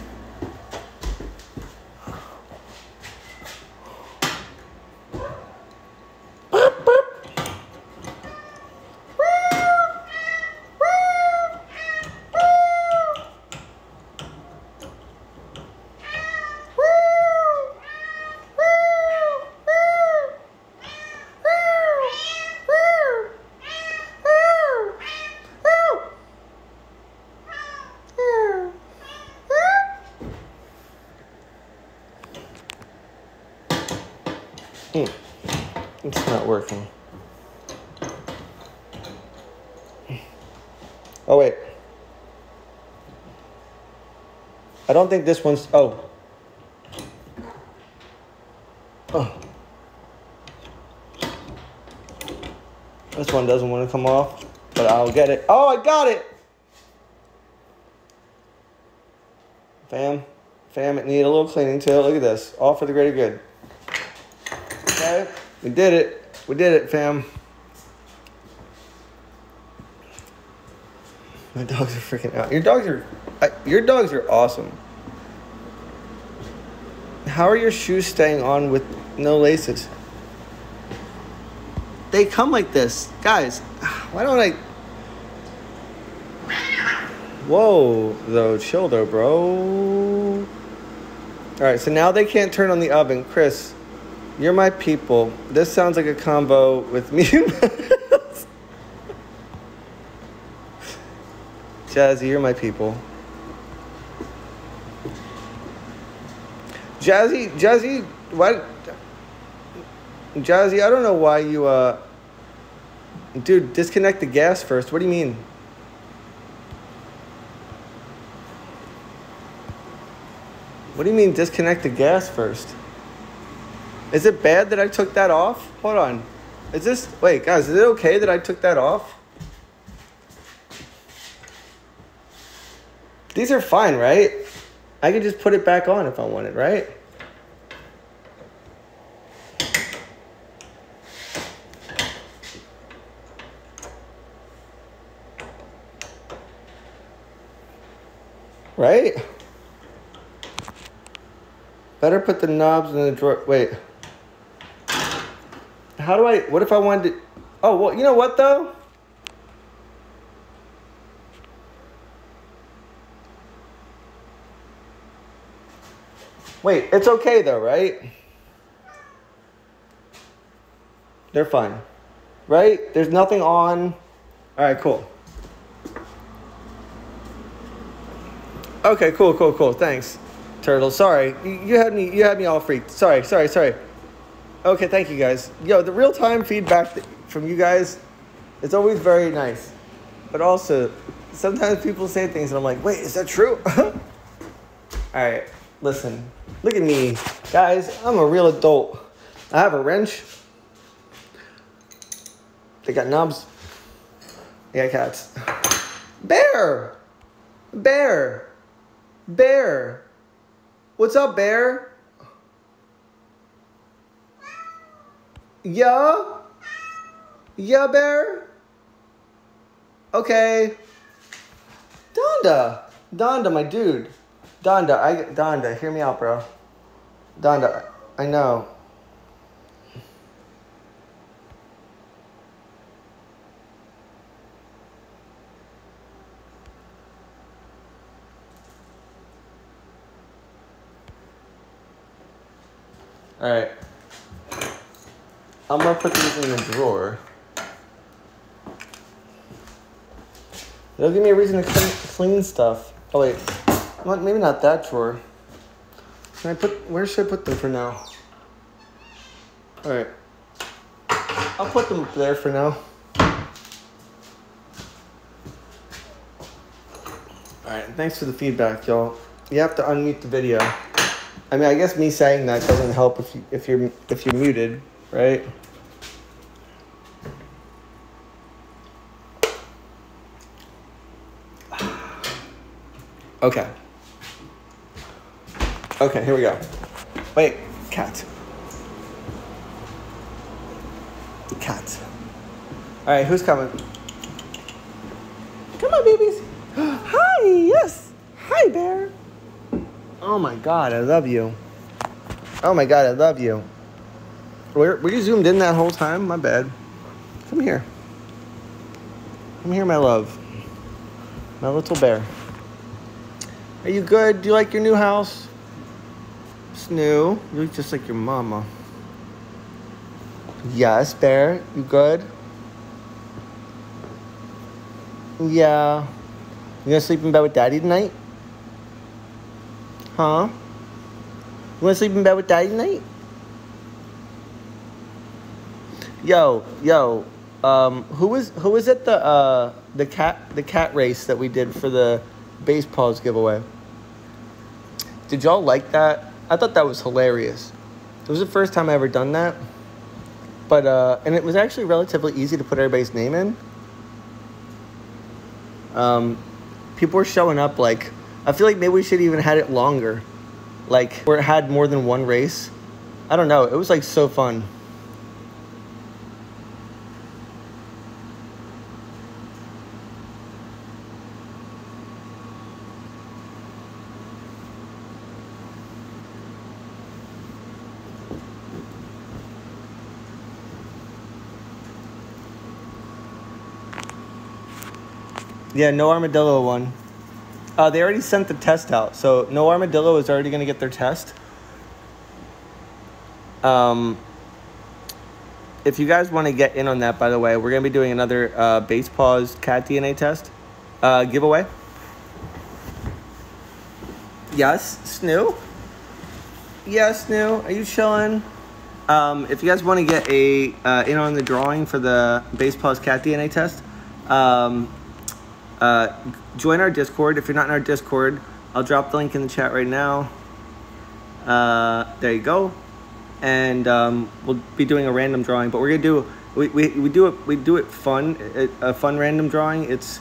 Hmm. Hmm. Oh, I don't think this one's. Oh. Oh. This one doesn't want to come off, but I'll get it. Oh, I got it! Fam, fam, it needed a little cleaning too. Look at this. All for the greater good. We did it. We did it, fam. My dogs are freaking out. Your dogs are, your dogs are awesome. How are your shoes staying on with no laces? They come like this. Guys, why don't I... Whoa, though, chill though, bro. Alright, so now they can't turn on the oven. Chris, you're my people. This sounds like a combo with me. Jazzy, you're my people. Jazzy, Jazzy, what? Jazzy, I don't know why you, uh, dude, disconnect the gas first. What do you mean? What do you mean disconnect the gas first? Is it bad that I took that off? Hold on. Is this, wait, guys, is it okay that I took that off? These are fine, right? I can just put it back on if I wanted, right? Right? Better put the knobs in the drawer. Wait. How do I, what if I wanted to, oh, well, you know what though? Wait, it's okay though, right? They're fine. Right? There's nothing on. All right, cool. Okay, cool, cool, cool. Thanks, Turtle. Sorry, you had me. You had me all freaked. Sorry, sorry, sorry. Okay, thank you guys. Yo, the real time feedback from you guys is always very nice, but also sometimes people say things and I'm like, wait, is that true? all right, listen. Look at me, guys. I'm a real adult. I have a wrench. They got knobs. They got cats. Bear! Bear! Bear! What's up, Bear? Yeah? Yeah, Bear? Okay. Donda! Donda, my dude. Donda, I Donda, hear me out, bro. Donda, I know. All right. I'm gonna put these in the drawer. It'll give me a reason to clean, stuff. Oh wait, well, maybe not that drawer. Can I put? Where should I put them for now? All right. I'll put them there for now. All right. Thanks for the feedback, y'all. You have to unmute the video. I mean, I guess me saying that doesn't help if you if you're if you're muted, right? Okay. Okay, here we go. Wait, cat. Cat. All right, who's coming? Come on, babies. Hi, yes. Hi, bear. Oh my God, I love you. Oh my God, I love you. Were, were you zoomed in that whole time? My bad. Come here. Come here, my love. My little bear. Are you good? Do you like your new house? Snoo, you look just like your mama. Yes, Bear, you good? Yeah. You gonna sleep in bed with Daddy tonight? Huh? You wanna sleep in bed with Daddy tonight? Yo, yo, um, who was who was at the uh the cat the cat race that we did for the Basepaws giveaway? Did y'all like that? I thought that was hilarious. It was the first time I ever done that. But uh and it was actually relatively easy to put everybody's name in. Um people were showing up like I feel like maybe we should have even had it longer. Like where it had more than one race. I don't know. It was like so fun. Yeah, no armadillo one. Uh, they already sent the test out, so no armadillo is already gonna get their test. Um, if you guys want to get in on that, by the way, we're gonna be doing another uh, Basepaws cat DNA test uh, giveaway. Yes, Snoo. Yes, New. Are you chilling? Um, if you guys want to get a uh, in on the drawing for the Basepaws Cat DNA test, um, uh, join our Discord. If you're not in our Discord, I'll drop the link in the chat right now. Uh, there you go. And um, we'll be doing a random drawing, but we're gonna do we, we, we do it we do it fun a, fun random drawing. It's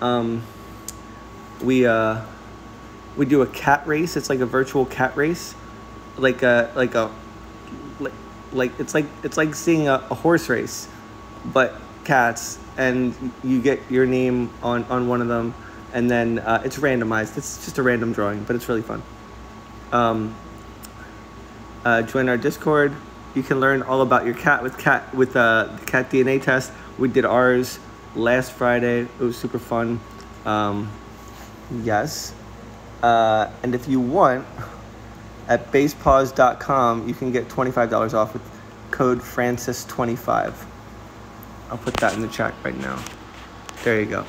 um, we uh, we do a cat race. It's like a virtual cat race, like a like a like, like it's like it's like seeing a, a horse race, but cats, and you get your name on on one of them, and then uh, it's randomized. It's just a random drawing, but it's really fun. Um, uh, join our Discord. You can learn all about your cat with cat with uh, the cat DNA test. We did ours last Friday. It was super fun. Um, yes. Uh, and if you want, at basepaws.com, you can get $25 off with code Frances25. I'll put that in the chat right now. There you go.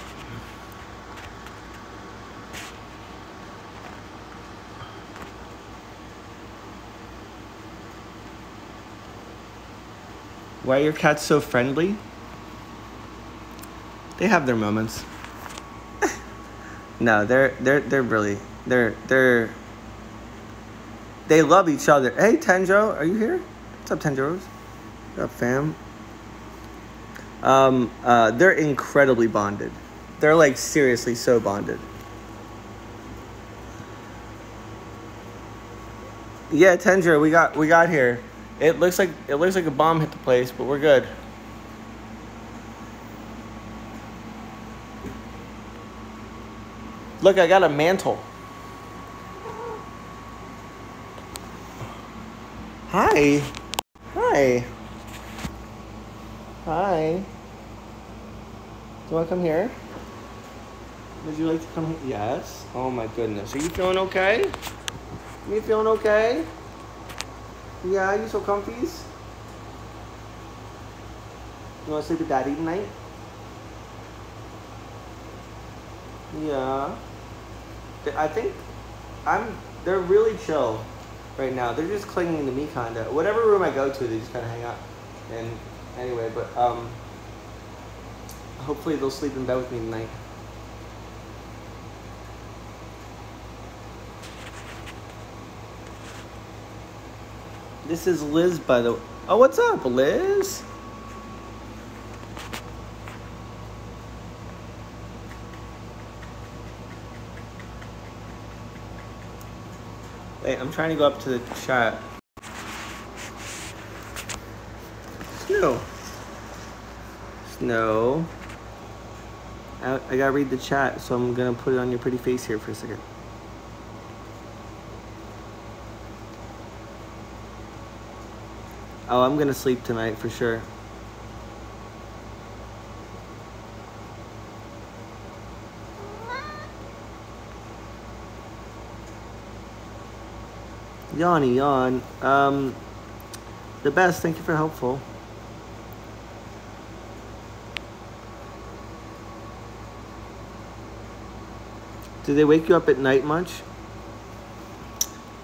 Why are your cats so friendly? They have their moments. no, they're they're they're really they're they're they love each other. Hey Tenjo, are you here? What's up, Tenjo? What's up, fam? Um, uh, they're incredibly bonded. They're like seriously so bonded. Yeah, Tenjo, we got we got here. It looks like it looks like a bomb hit the place, but we're good. Look, I got a mantle. Hi. Hi. Hi. Do you want to come here? Would you like to come here? Yes. Oh my goodness. Are you feeling okay? Are you feeling okay? Yeah, you so comfies? You want to sleep with daddy tonight? Yeah. I think I'm. They're really chill right now. They're just clinging to me, kinda. Whatever room I go to, they just kind of hang out. And anyway, but um, hopefully they'll sleep in bed with me tonight. This is Liz, by the way. Oh, what's up, Liz? Wait, I'm trying to go up to the chat. Snow. Snow. I, I gotta read the chat, so I'm gonna put it on your pretty face here for a second. Oh, I'm gonna sleep tonight for sure. Yanni, yawn. Um, the best. Thank you for helpful. Do they wake you up at night much?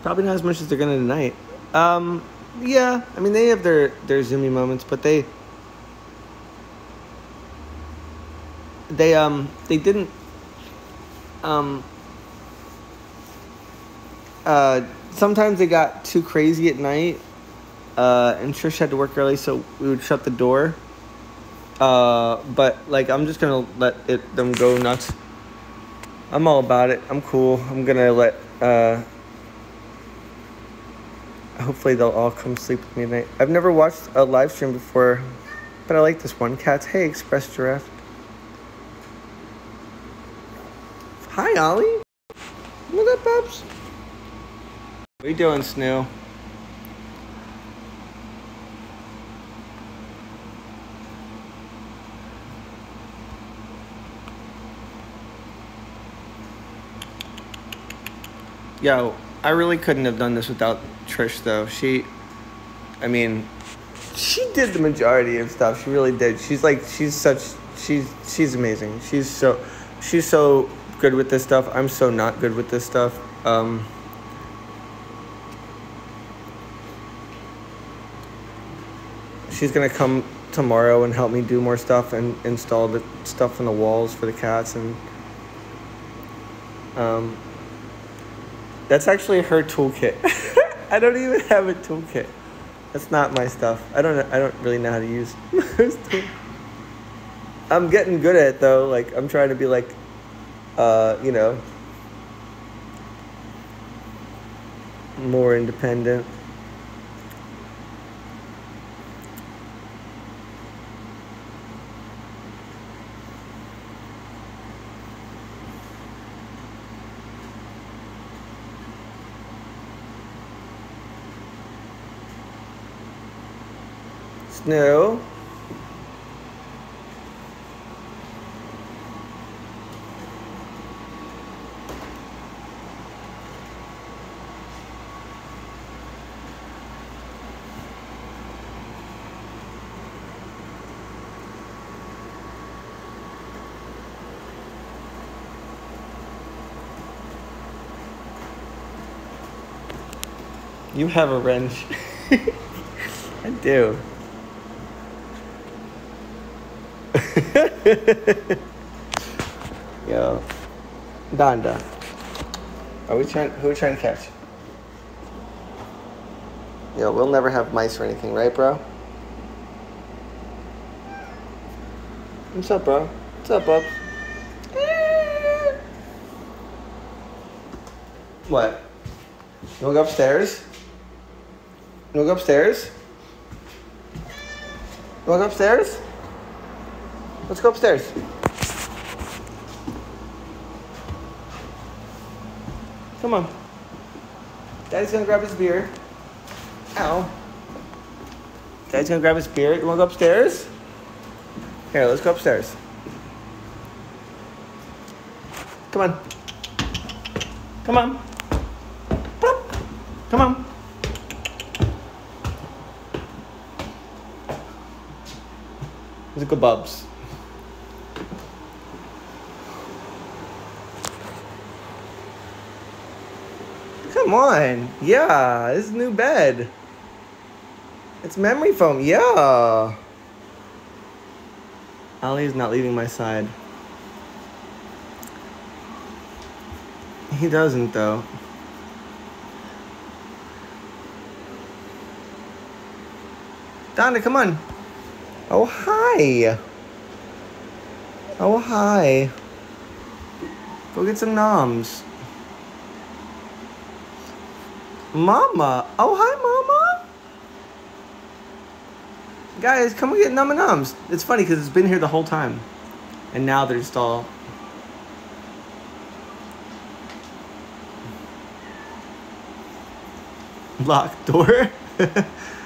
Probably not as much as they're gonna tonight. Um, yeah. I mean, they have their their zoomy moments, but they they um they didn't um uh sometimes they got too crazy at night, uh, and Trish had to work early, so we would shut the door. Uh, but like, I'm just gonna let it them go nuts. I'm all about it. I'm cool. I'm gonna let. Uh, hopefully, they'll all come sleep with me tonight. I've never watched a live stream before, but I like this one. Cats. Hey, Express Giraffe. Hi, Ollie. What up, Bubs? What you doing, Snoo? Yo, I really couldn't have done this without Trish, though. She, I mean, she did the majority of stuff. She really did. She's like, she's such, she's she's amazing. She's so, she's so good with this stuff. I'm so not good with this stuff. Um, she's gonna come tomorrow and help me do more stuff and install the stuff on the walls for the cats and. Um, that's actually her toolkit. I don't even have a toolkit. That's not my stuff. I don't. I don't really know how to use. I'm getting good at it though. Like I'm trying to be like, uh, you know, more independent. Snow. You have a wrench. I do. Yo, Donda. Are we trying? Who are we trying to catch? Yo, we'll never have mice or anything, right, bro? What's up, bro? What's up, Bubs? What? You wanna go upstairs? You wanna go upstairs? You wanna go upstairs? Let's go upstairs. Come on. Daddy's gonna grab his beer. Ow. Daddy's gonna grab his beer. You wanna go upstairs? Here, let's go upstairs. Come on. Come on. Come on. Let's go, Bubs. Come on. Yeah, this new bed. It's memory foam. Yeah. Ali is not leaving my side. He doesn't, though. Donna, come on. Oh, hi. Oh, hi. Go get some noms. Mama. Oh, hi, Mama. Guys, come get Num Nums. It's funny because it's been here the whole time. And now they're just all... Locked door?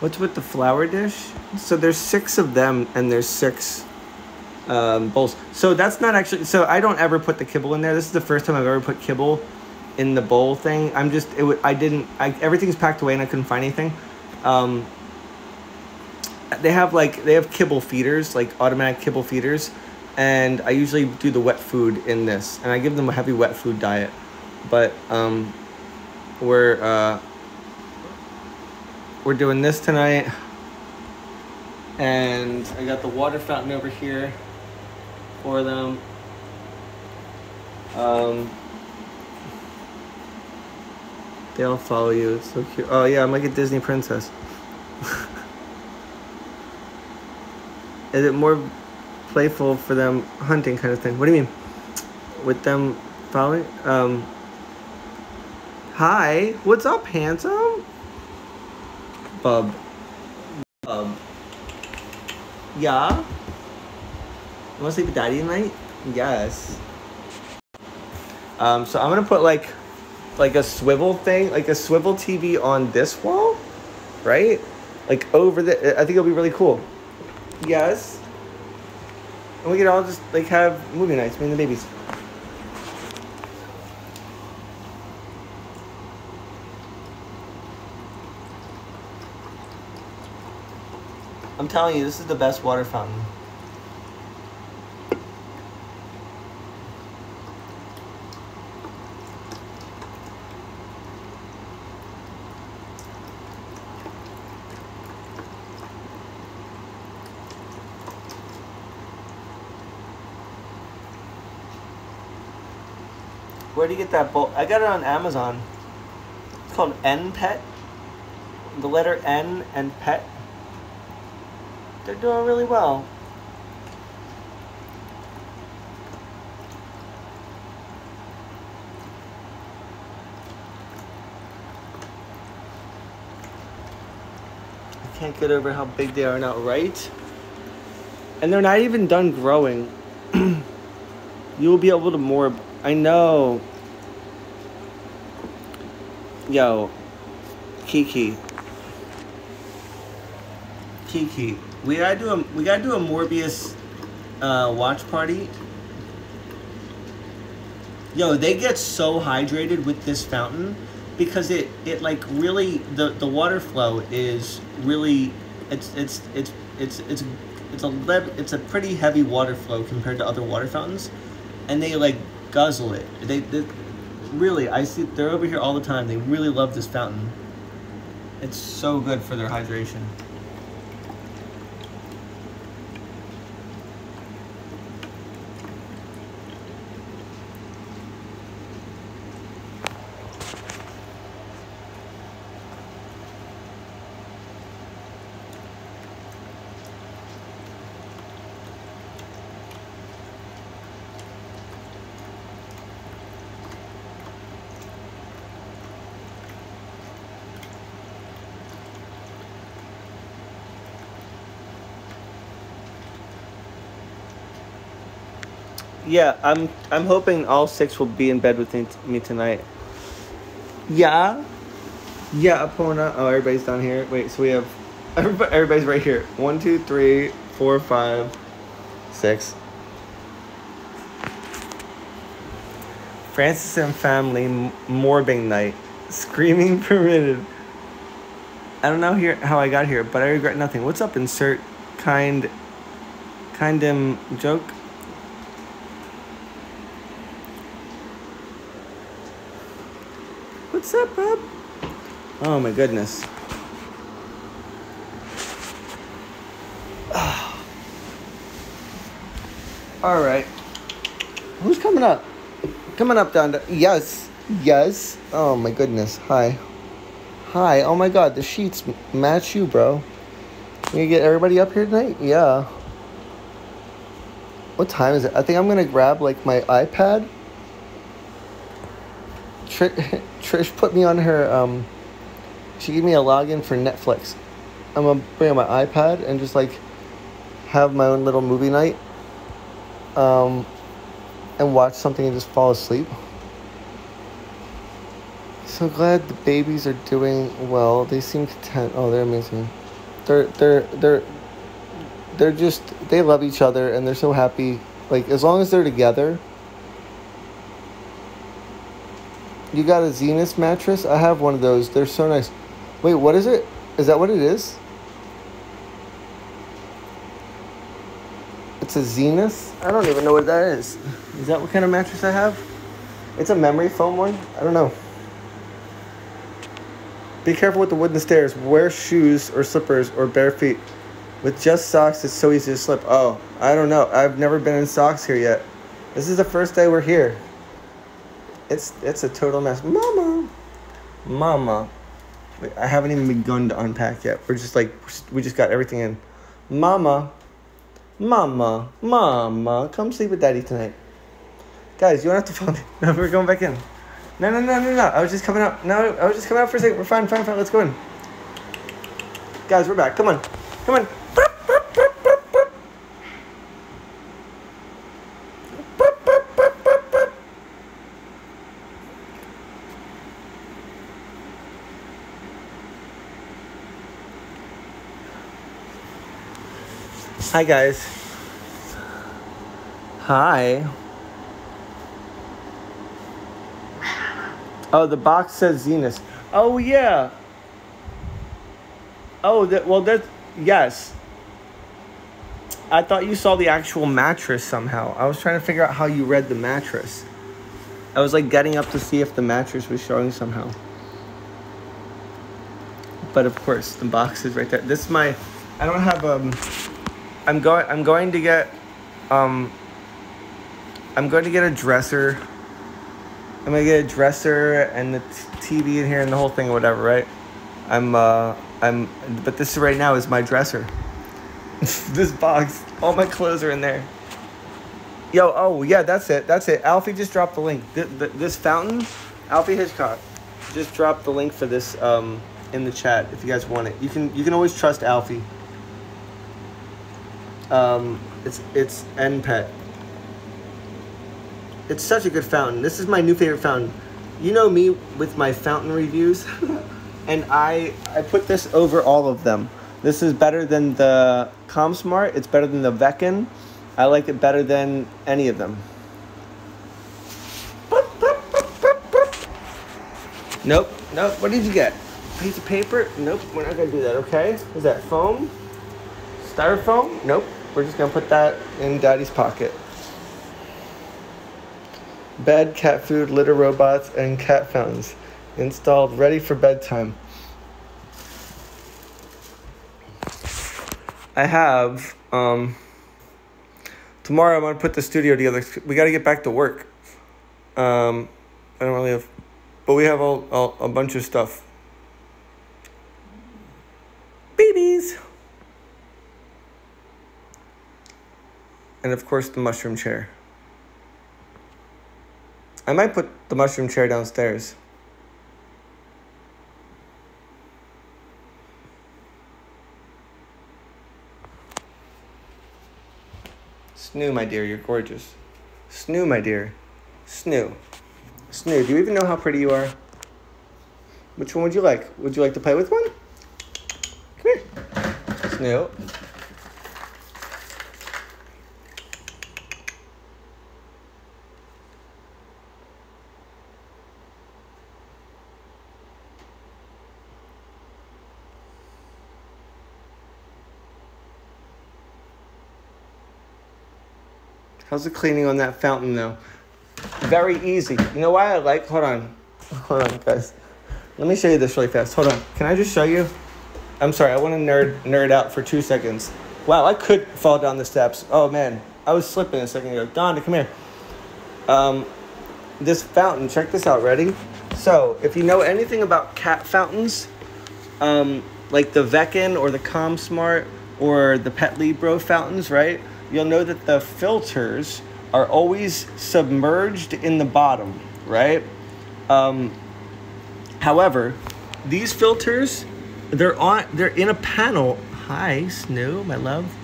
What's with the flower dish? So there's six of them, and there's six um, bowls. So that's not actually. So I don't ever put the kibble in there. This is the first time I've ever put kibble in the bowl thing. I'm just. It. I didn't. I, everything's packed away, and I couldn't find anything. Um, they have like they have kibble feeders, like automatic kibble feeders, and I usually do the wet food in this, and I give them a heavy wet food diet. But um, we're uh, we're doing this tonight. And I got the water fountain over here for them. Um, they all follow you. It's so cute. Oh yeah, I'm like a Disney princess. Is it more playful for them hunting kind of thing? What do you mean? With them following? Um, hi, what's up, handsome? Bub. Bub. Yeah? You wanna sleep with daddy tonight? Yes. Um, so I'm gonna put like like a swivel thing, like a swivel TV on this wall, right? Like over the I think it'll be really cool. Yes. And we could all just like have movie nights, me and the babies. I'm telling you, this is the best water fountain. Where do you get that bowl? I got it on Amazon. It's called N Pet. The letter N and Pet. They're doing really well. I can't get over how big they are now, right? And they're not even done growing. you will be able to more. I know. Yo, Kiki. Kiki, we gotta do a we gotta do a Morbius uh, watch party. Yo, they get so hydrated with this fountain because it it like really the the water flow is really it's it's it's it's it's it's a it's a pretty heavy water flow compared to other water fountains, and they like guzzle it. They, they really I see they're over here all the time. They really love this fountain. It's so good for their hydration. Yeah, I'm I'm hoping all six will be in bed with me tonight. Yeah. Yeah, Epona. Oh, everybody's down here. Wait, so we have everybody, everybody's right here. One, two, three, four, five, six. Frances and family morbing night. Screaming permitted. I don't know here how I got here, but I regret nothing. What's up, insert kind kind joke? What's up, bub? Oh my goodness. All right. Who's coming up? Coming up down yes, yes. Oh my goodness. Hi. Hi. Oh my God. The sheets match you, bro. You get everybody up here tonight? Yeah. What time is it? I think I'm gonna grab like my iPad Trish, Trish put me on her. Um, she gave me a login for Netflix. I'm gonna bring my iPad and just like have my own little movie night. Um, and watch something and just fall asleep. So glad the babies are doing well. They seem content. Oh, they're amazing. They're they're they're they're just they love each other and they're so happy. Like as long as they're together You got a Zenith mattress? I have one of those. They're so nice. Wait, what is it? Is that what it is? It's a Zenith? I don't even know what that is. Is that what kind of mattress I have? It's a memory foam one? I don't know. Be careful with the wooden stairs. Wear shoes or slippers or bare feet. With just socks, it's so easy to slip. Oh, I don't know. I've never been in socks here yet. This is the first day we're here. It's it's a total mess. Mama, mama. I haven't even begun to unpack yet. We're just like we just got everything in. Mama, mama, mama, come sleep with daddy tonight. Guys, you don't have to phone me. No, we're going back in. No, no, no, no, no. I was just coming out. No, I was just coming out for a second. We're fine, fine, fine. Let's go in. Guys, we're back. Come on. Come on. Hi, guys. Hi. Oh, the box says Zenith. Oh, yeah. Oh, that, well, that, yes. I thought you saw the actual mattress somehow. I was trying to figure out how you read the mattress. I was like getting up to see if the mattress was showing somehow. But of course, the box is right there. This is my. I don't have um. I'm going. I'm going to get um. I'm going to get a dresser. I'm gonna get a dresser and the TV in here and the whole thing, or whatever, right? I'm uh. I'm. But this right now is my dresser. this box. All my clothes are in there. Yo, oh yeah, that's it. That's it. Alfie just dropped the link. This, this fountain, Alfie Hitchcock, just dropped the link for this um, in the chat if you guys want it. You can you can always trust Alfie. Um, it's it's NPET. It's such a good fountain. This is my new favorite fountain. You know me with my fountain reviews, and I I put this over all of them. This is better than the ComSmart. It's better than the Veken. I like it better than any of them. Nope, nope. What did you get? piece of paper? Nope, we're not gonna do that, okay? Is that foam? Styrofoam? Nope. We're just gonna put that in daddy's pocket. Bed, cat food, litter robots, and cat fountains. Installed, ready for bedtime. I have, um, tomorrow I'm gonna put the studio together. We gotta get back to work. Um, I don't really have, but we have all, all, a bunch of stuff babies. And of course, the mushroom chair. I might put the mushroom chair downstairs. Snoo, my dear, you're gorgeous. Snoo, my dear. Snoo. Snoo, do you even know how pretty you are? Which one would you like? Would you like to play with one? Come here. Snoo. How's the cleaning on that fountain though? Very easy. You know why I like, hold on. Hold on guys. Let me show you this really fast. Hold on. Can I just show you? I'm sorry, I want to nerd nerd out for two seconds. Wow, I could fall down the steps. Oh man, I was slipping a second ago. Donda, come here. Um, this fountain, check this out. Ready? So, if you know anything about cat fountains, um, like the Veken or the ComSmart or the PETLIBRO fountains, right? You'll know that the filters are always submerged in the bottom, right? Um, however, these filters they're on they're in a panel. Hi snow my love.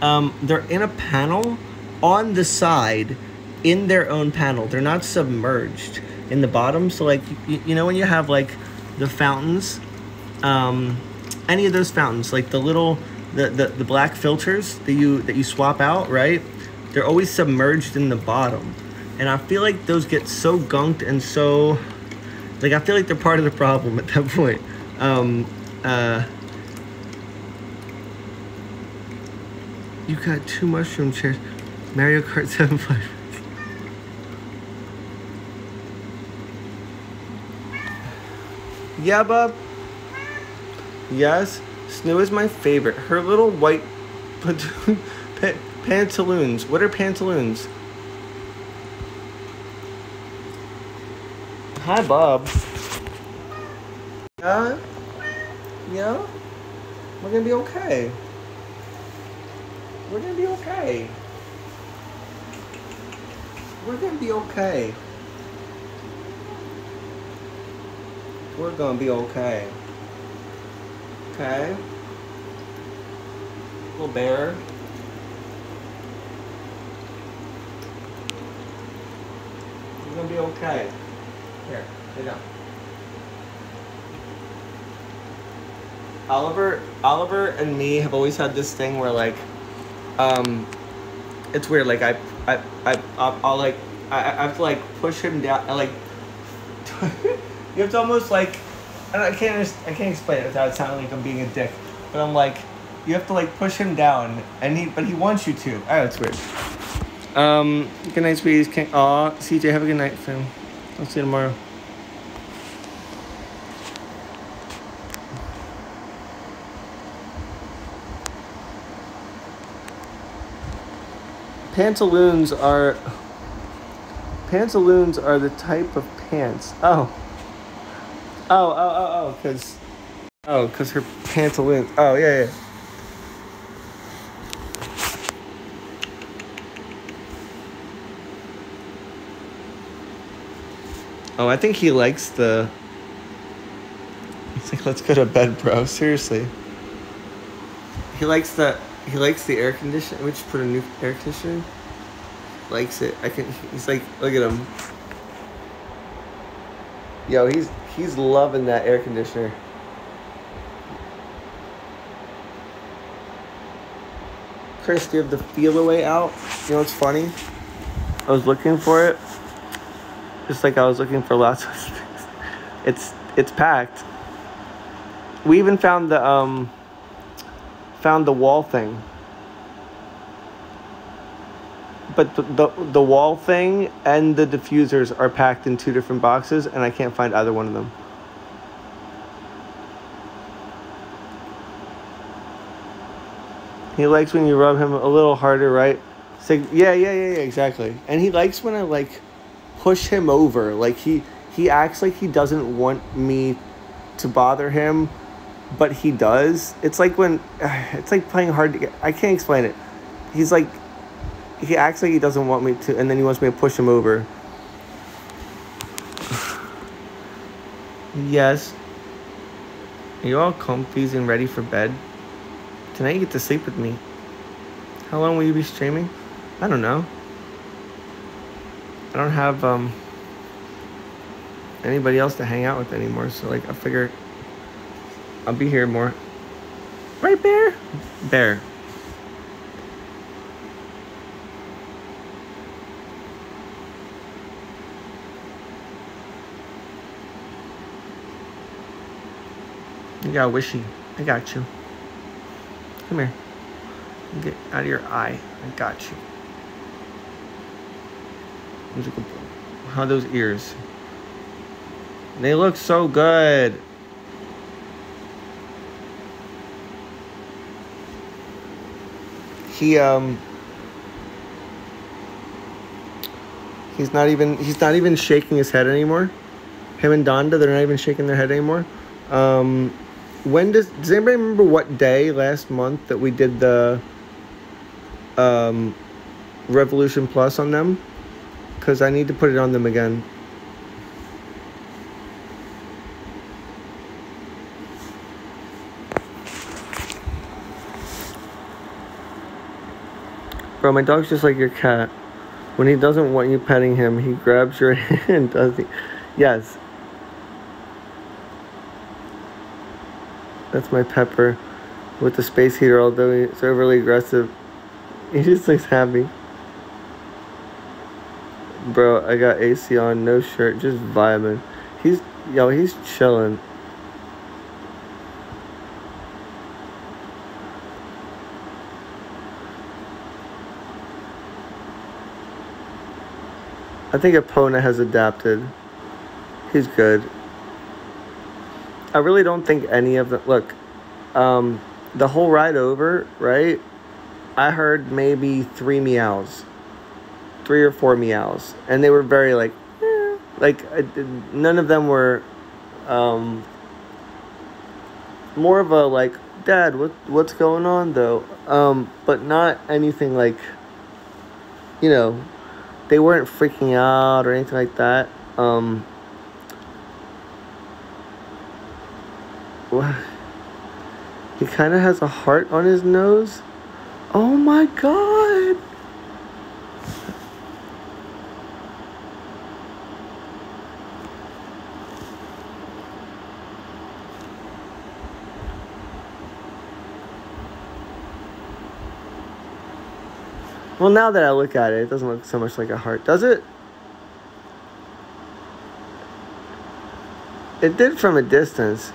Um, they're in a panel on the side in their own panel. They're not submerged in the bottom. So like you, you know when you have like the fountains? Um, any of those fountains like the little the, the the black filters that you that you swap out right they're always submerged in the bottom and i feel like those get so gunked and so like i feel like they're part of the problem at that point um, uh, you got two mushroom chairs. Mario Kart 7 5. Yeah, bub. Yes, Snow is my favorite. Her little white pantaloons. What are pantaloons? Hi, Bob. Yeah. Yeah? We're gonna be okay. We're gonna be okay. We're gonna be okay. We're gonna be okay. Okay? Little bear. You're gonna be okay. Here, lay down. Oliver, Oliver and me have always had this thing where like, um, it's weird. Like I, I, I, I'll, like, I, I have to like push him down. I like, you have to almost like, I, can't, I can't explain it without sounding like I'm being a dick. But I'm like, You have to like push him down, and he but he wants you to. Oh, it's weird. Um, good night, sweeties. Can aw, CJ, have a good night, fam. I'll see you tomorrow. Pantaloons are pantaloons are the type of pants. Oh. Oh, oh, oh, oh, because oh, because her pantaloons. Oh, yeah, yeah. Oh, I think he likes the. He's like, let's go to bed, bro. Seriously. He likes the he likes the air conditioner. We just put a new air conditioner. Likes it. I can. He's like, look at him. Yo, he's he's loving that air conditioner. Chris, do you have the Feliway out? You know what's funny? I was looking for it. Just like I was looking for lots of things. It's it's packed. We even found the um found the wall thing. But the, the, the wall thing and the diffusers are packed in two different boxes, and I can't find either one of them. He likes when you rub him a little harder, right? So, yeah, yeah, yeah, yeah, exactly. And he likes when I like push him over. Like he he acts like he doesn't want me to bother him but he does. It's like when it's like playing hard to get. I can't explain it. He's like he acts like he doesn't want me to, and then he wants me to push him over. yes. Are you all comfy and ready for bed? Tonight you get to sleep with me. How long will you be streaming? I don't know. I don't have um anybody else to hang out with anymore, so like I figure I'll be here more. Right, Bear? Bear. You got wishy. I got you. Come here. Get out of your eye. I got you. Musical. How those ears? They look so good. he um he's not even he's not even shaking his head anymore. Him and Donda, they're not even shaking their head anymore. Um, when does does anybody remember what day last month that we did the um, Revolution Plus on them? Because I need to put it on them again. Bro, my dog's just like your cat. When he doesn't want you petting him, he grabs your hand, does he? Yes. That's my pepper with the space heater, although he's overly aggressive. He just looks happy. Bro, I got AC on, no shirt, just vibing. He's, yo, he's chilling. I think Epona has adapted. He's good. I really don't think any of them. Look, um, the whole ride over, right? I heard maybe three meows, three or four meows, and they were very like, eh, like I, none of them were, um, more of a like, Dad, what what's going on though? Um, but not anything like, you know, they weren't freaking out or anything like that. Um, he kind of has a heart on his nose. Oh my god! Well, now that I look at it, it doesn't look so much like a heart, does it? It did from a distance.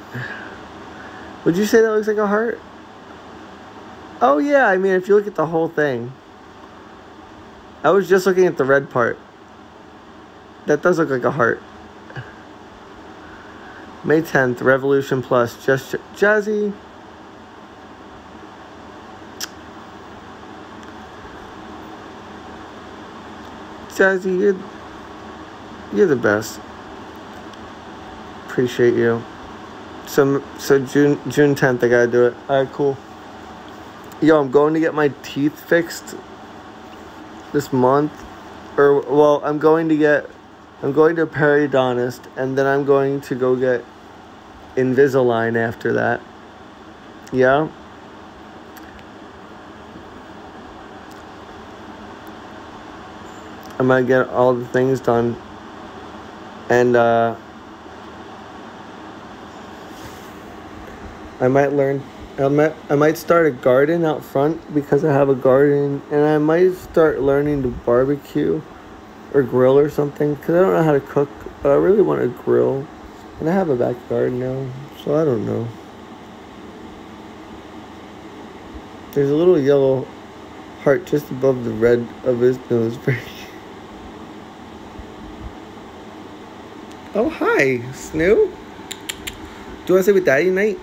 Would you say that looks like a heart? Oh yeah, I mean if you look at the whole thing. I was just looking at the red part. That does look like a heart. May 10th, Revolution Plus, just Jazzy. Jazzy, you're, you're the best. Appreciate you. So, so June June 10th, I gotta do it. All right, cool. Yo, I'm going to get my teeth fixed this month, or well, I'm going to get, I'm going to periodontist, and then I'm going to go get Invisalign after that. Yeah. I might get all the things done. And uh, I might learn. I might I might start a garden out front because I have a garden, and I might start learning to barbecue or grill or something because I don't know how to cook. But I really want to grill, and I have a backyard now, so I don't know. There's a little yellow heart just above the red of his nose break. Oh, hi, Snoo. Do you want to sleep with Daddy tonight?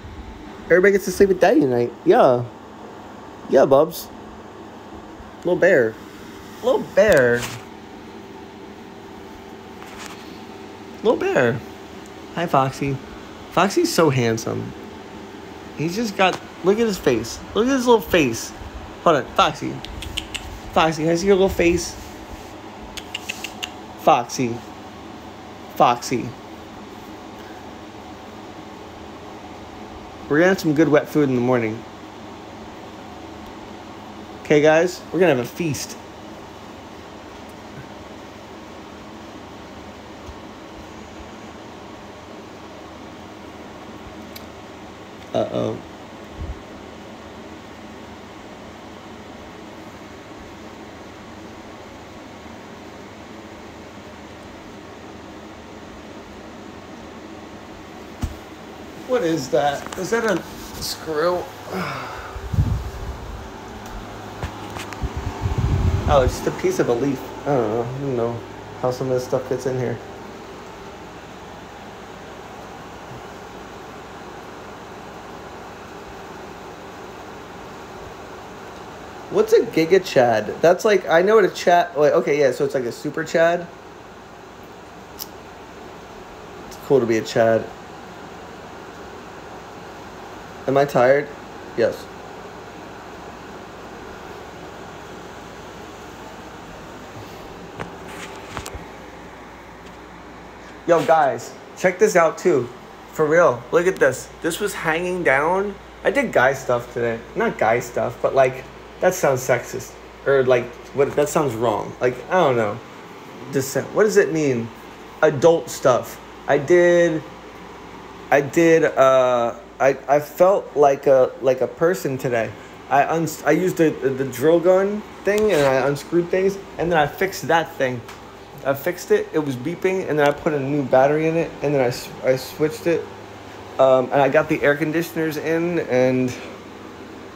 Everybody gets to sleep with Daddy tonight. Yeah. Yeah, Bubs. Little bear. Little bear. Little bear. Hi, Foxy. Foxy's so handsome. He's just got. Look at his face. Look at his little face. Hold on, Foxy. Foxy, can I see your little face? Foxy. Foxy. We're gonna have some good wet food in the morning. Okay, guys, we're gonna have a feast. Uh oh. What is that? Is that a screw? Oh, it's just a piece of a leaf. I don't know. I don't know how some of this stuff gets in here. What's a Giga Chad? That's like I know what a Chad. Wait, okay, yeah. So it's like a super Chad. It's cool to be a Chad. Am I tired? Yes. Yo, guys, check this out too. For real, look at this. This was hanging down. I did guy stuff today. Not guy stuff, but like, that sounds sexist. Or like, what? that sounds wrong. Like, I don't know. Just, what does it mean? Adult stuff. I did, I did, uh, I, I felt like a like a person today. I uns- I used the, the drill gun thing and I unscrewed things and then I fixed that thing. I fixed it. It was beeping and then I put a new battery in it and then I, I switched it. Um, and I got the air conditioners in and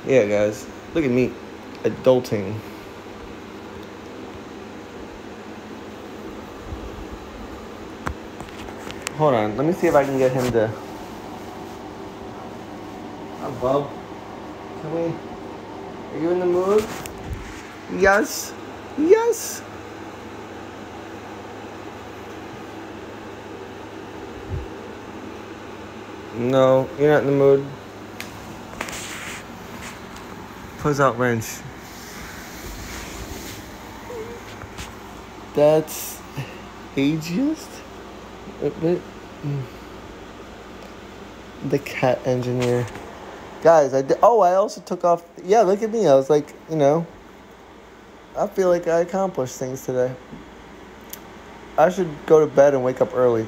yeah, guys, look at me, adulting. Hold on, let me see if I can get him to. Bub. Can we? Are you in the mood? Yes. Yes. No, you're not in the mood. Pulls out wrench. That's ageist? A bit. Mm. The cat engineer. Guys, I did. Oh, I also took off. Yeah, look at me. I was like, you know, I feel like I accomplished things today. I should go to bed and wake up early.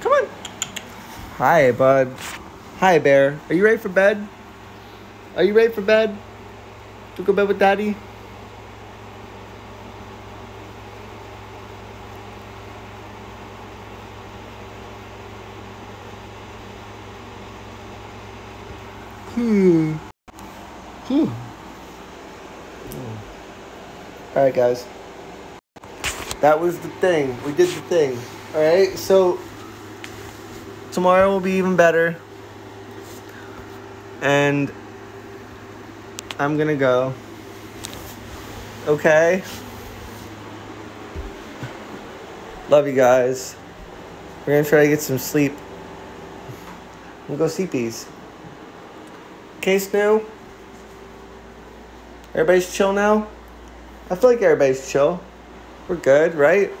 Come on. Hi, bud. Hi, bear. Are you ready for bed? Are you ready for bed? To go to bed with daddy? Hmm. Hmm. All right, guys. That was the thing. We did the thing. All right. So tomorrow will be even better. And I'm gonna go. Okay. Love you guys. We're gonna try to get some sleep. We'll go sleepies. Case new. Everybody's chill now? I feel like everybody's chill. We're good, right?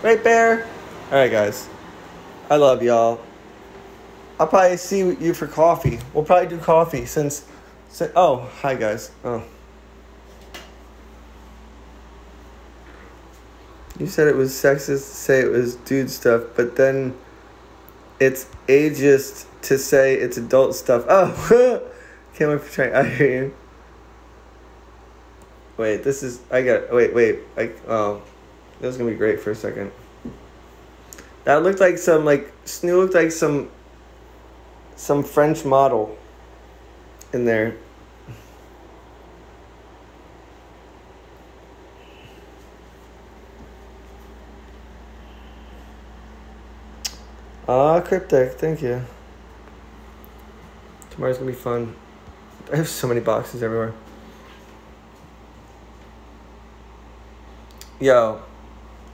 Right, Bear? Alright, guys. I love y'all. I'll probably see you for coffee. We'll probably do coffee since. since oh, hi, guys. Oh. You said it was sexist to say it was dude stuff, but then it's ageist to say it's adult stuff. Oh, can't wait for trying. I hear you. Wait, this is. I got. Wait, wait. I. Oh, this is gonna be great for a second. That looked like some like Snoo looked like some. Some French model. In there. Ah, cryptic. Thank you. Tomorrow's gonna be fun. I have so many boxes everywhere. Yo,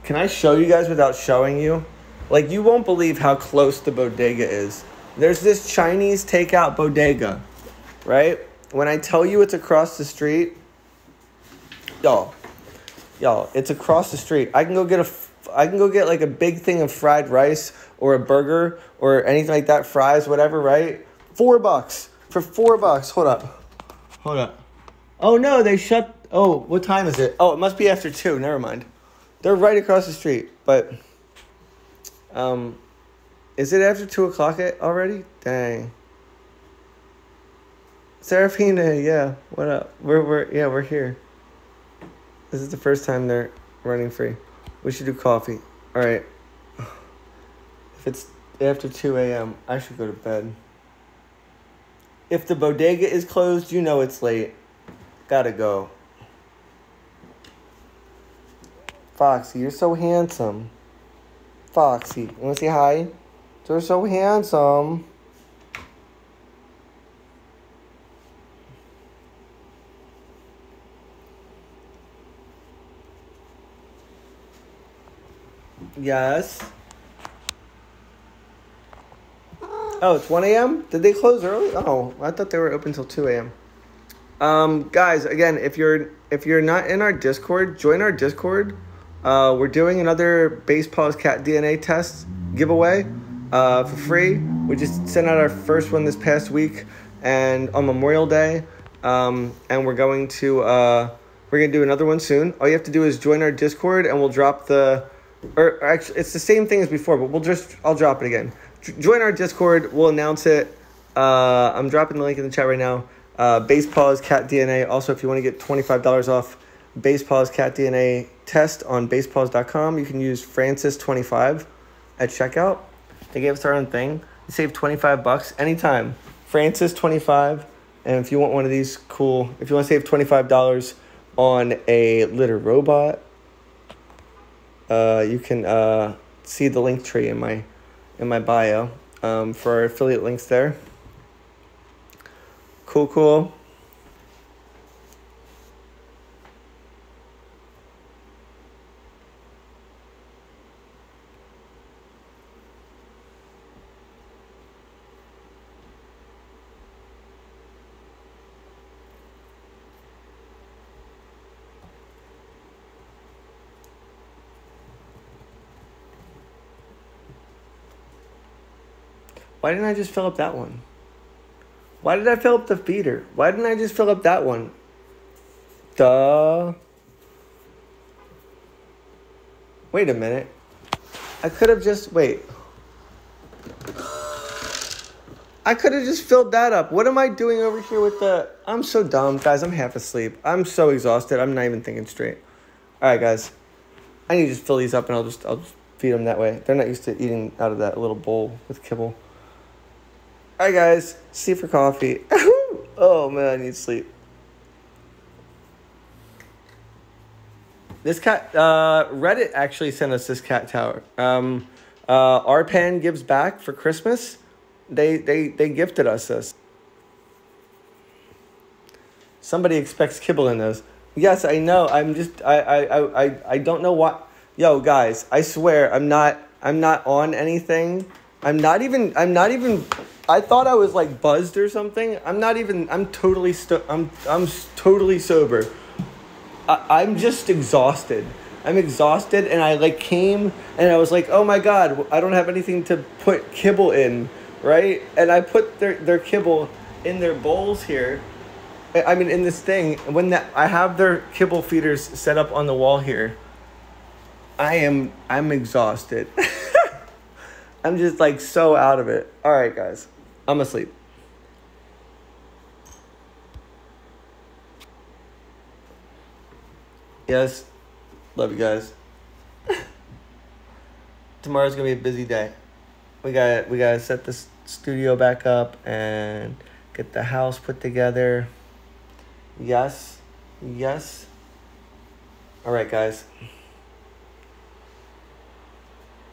can I show you guys without showing you? Like, you won't believe how close the bodega is. There's this Chinese takeout bodega, right? When I tell you it's across the street, y'all, y'all, it's across the street. I can go get a, I can go get like a big thing of fried rice or a burger or anything like that, fries, whatever, right? Four bucks for four bucks. Hold up, hold up. Oh no, they shut. Oh, what time is it? Oh, it must be after two. Never mind. They're right across the street, but um, is it after two o'clock already? Dang. Serafina, yeah. What up? We're we're yeah we're here. This is the first time they're running free. We should do coffee. All right. If it's after 2 a.m., I should go to bed. If the bodega is closed, you know it's late. Gotta go. Foxy, you're so handsome. Foxy, you wanna say hi? You're so handsome. Yes. Oh, it's 1 a.m.? Did they close early? Oh, I thought they were open till 2 a.m. Um, guys, again, if you're if you're not in our Discord, join our Discord. Uh, we're doing another Basepaws cat DNA test giveaway uh, for free. We just sent out our first one this past week and on Memorial Day. Um, and we're going to uh, we're gonna do another one soon. All you have to do is join our Discord, and we'll drop the or actually it's the same thing as before, but we'll just I'll drop it again join our Discord. We'll announce it. Uh, I'm dropping the link in the chat right now. Uh, Basepaws Cat DNA. Also, if you want to get $25 off Basepaws Cat DNA test on basepaws.com, you can use Frances25 at checkout. They gave us our own thing. You save 25 bucks anytime. Frances25. And if you want one of these cool, if you want to save $25 on a litter robot, uh, you can uh, see the Linktree in my in my bio um, for affiliate links there. Cool, cool. Why didn't I just fill up that one? Why did I fill up the feeder? Why didn't I just fill up that one? Duh. Wait a minute. I could have just wait. I could have just filled that up. What am I doing over here with the I'm so dumb, guys. I'm half asleep. I'm so exhausted. I'm not even thinking straight. All right, guys. I need to just fill these up and I'll just I'll just feed them that way. They're not used to eating out of that little bowl with kibble. Alright, guys. See you for coffee. oh, man, I need sleep. This cat, uh, Reddit actually sent us this cat tower. Um, uh, RPAN gives back for Christmas. They, they, they gifted us this. Somebody expects kibble in those. Yes, I know. I'm just I I I I, don't know what. Yo, guys, I swear I'm not I'm not on anything. I'm not even I'm not even I thought I was like buzzed or something. I'm not even I'm totally sto- I'm I'm totally sober. I, I'm just exhausted. I'm exhausted and I like came and I was like, "Oh my god, I don't have anything to put kibble in." Right? And I put their their kibble in their bowls here I mean, in this thing, when that I have their kibble feeders set up on the wall here, I am I'm exhausted. I'm just like so out of it. All right, guys, I'm asleep. Yes, love you guys. Tomorrow's gonna be a busy day. We got we gotta set this studio back up and get the house put together. Yes. Yes. All right, guys.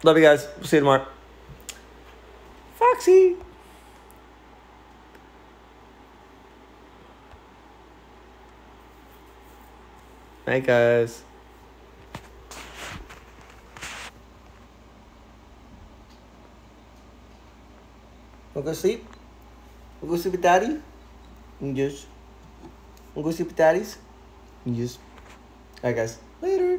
Love you guys. We'll see you tomorrow. Foxy. Hey, guys. We'll go sleep? We'll go sleep with daddy? Yes. We'll go see daddies. And just, alright guys, later.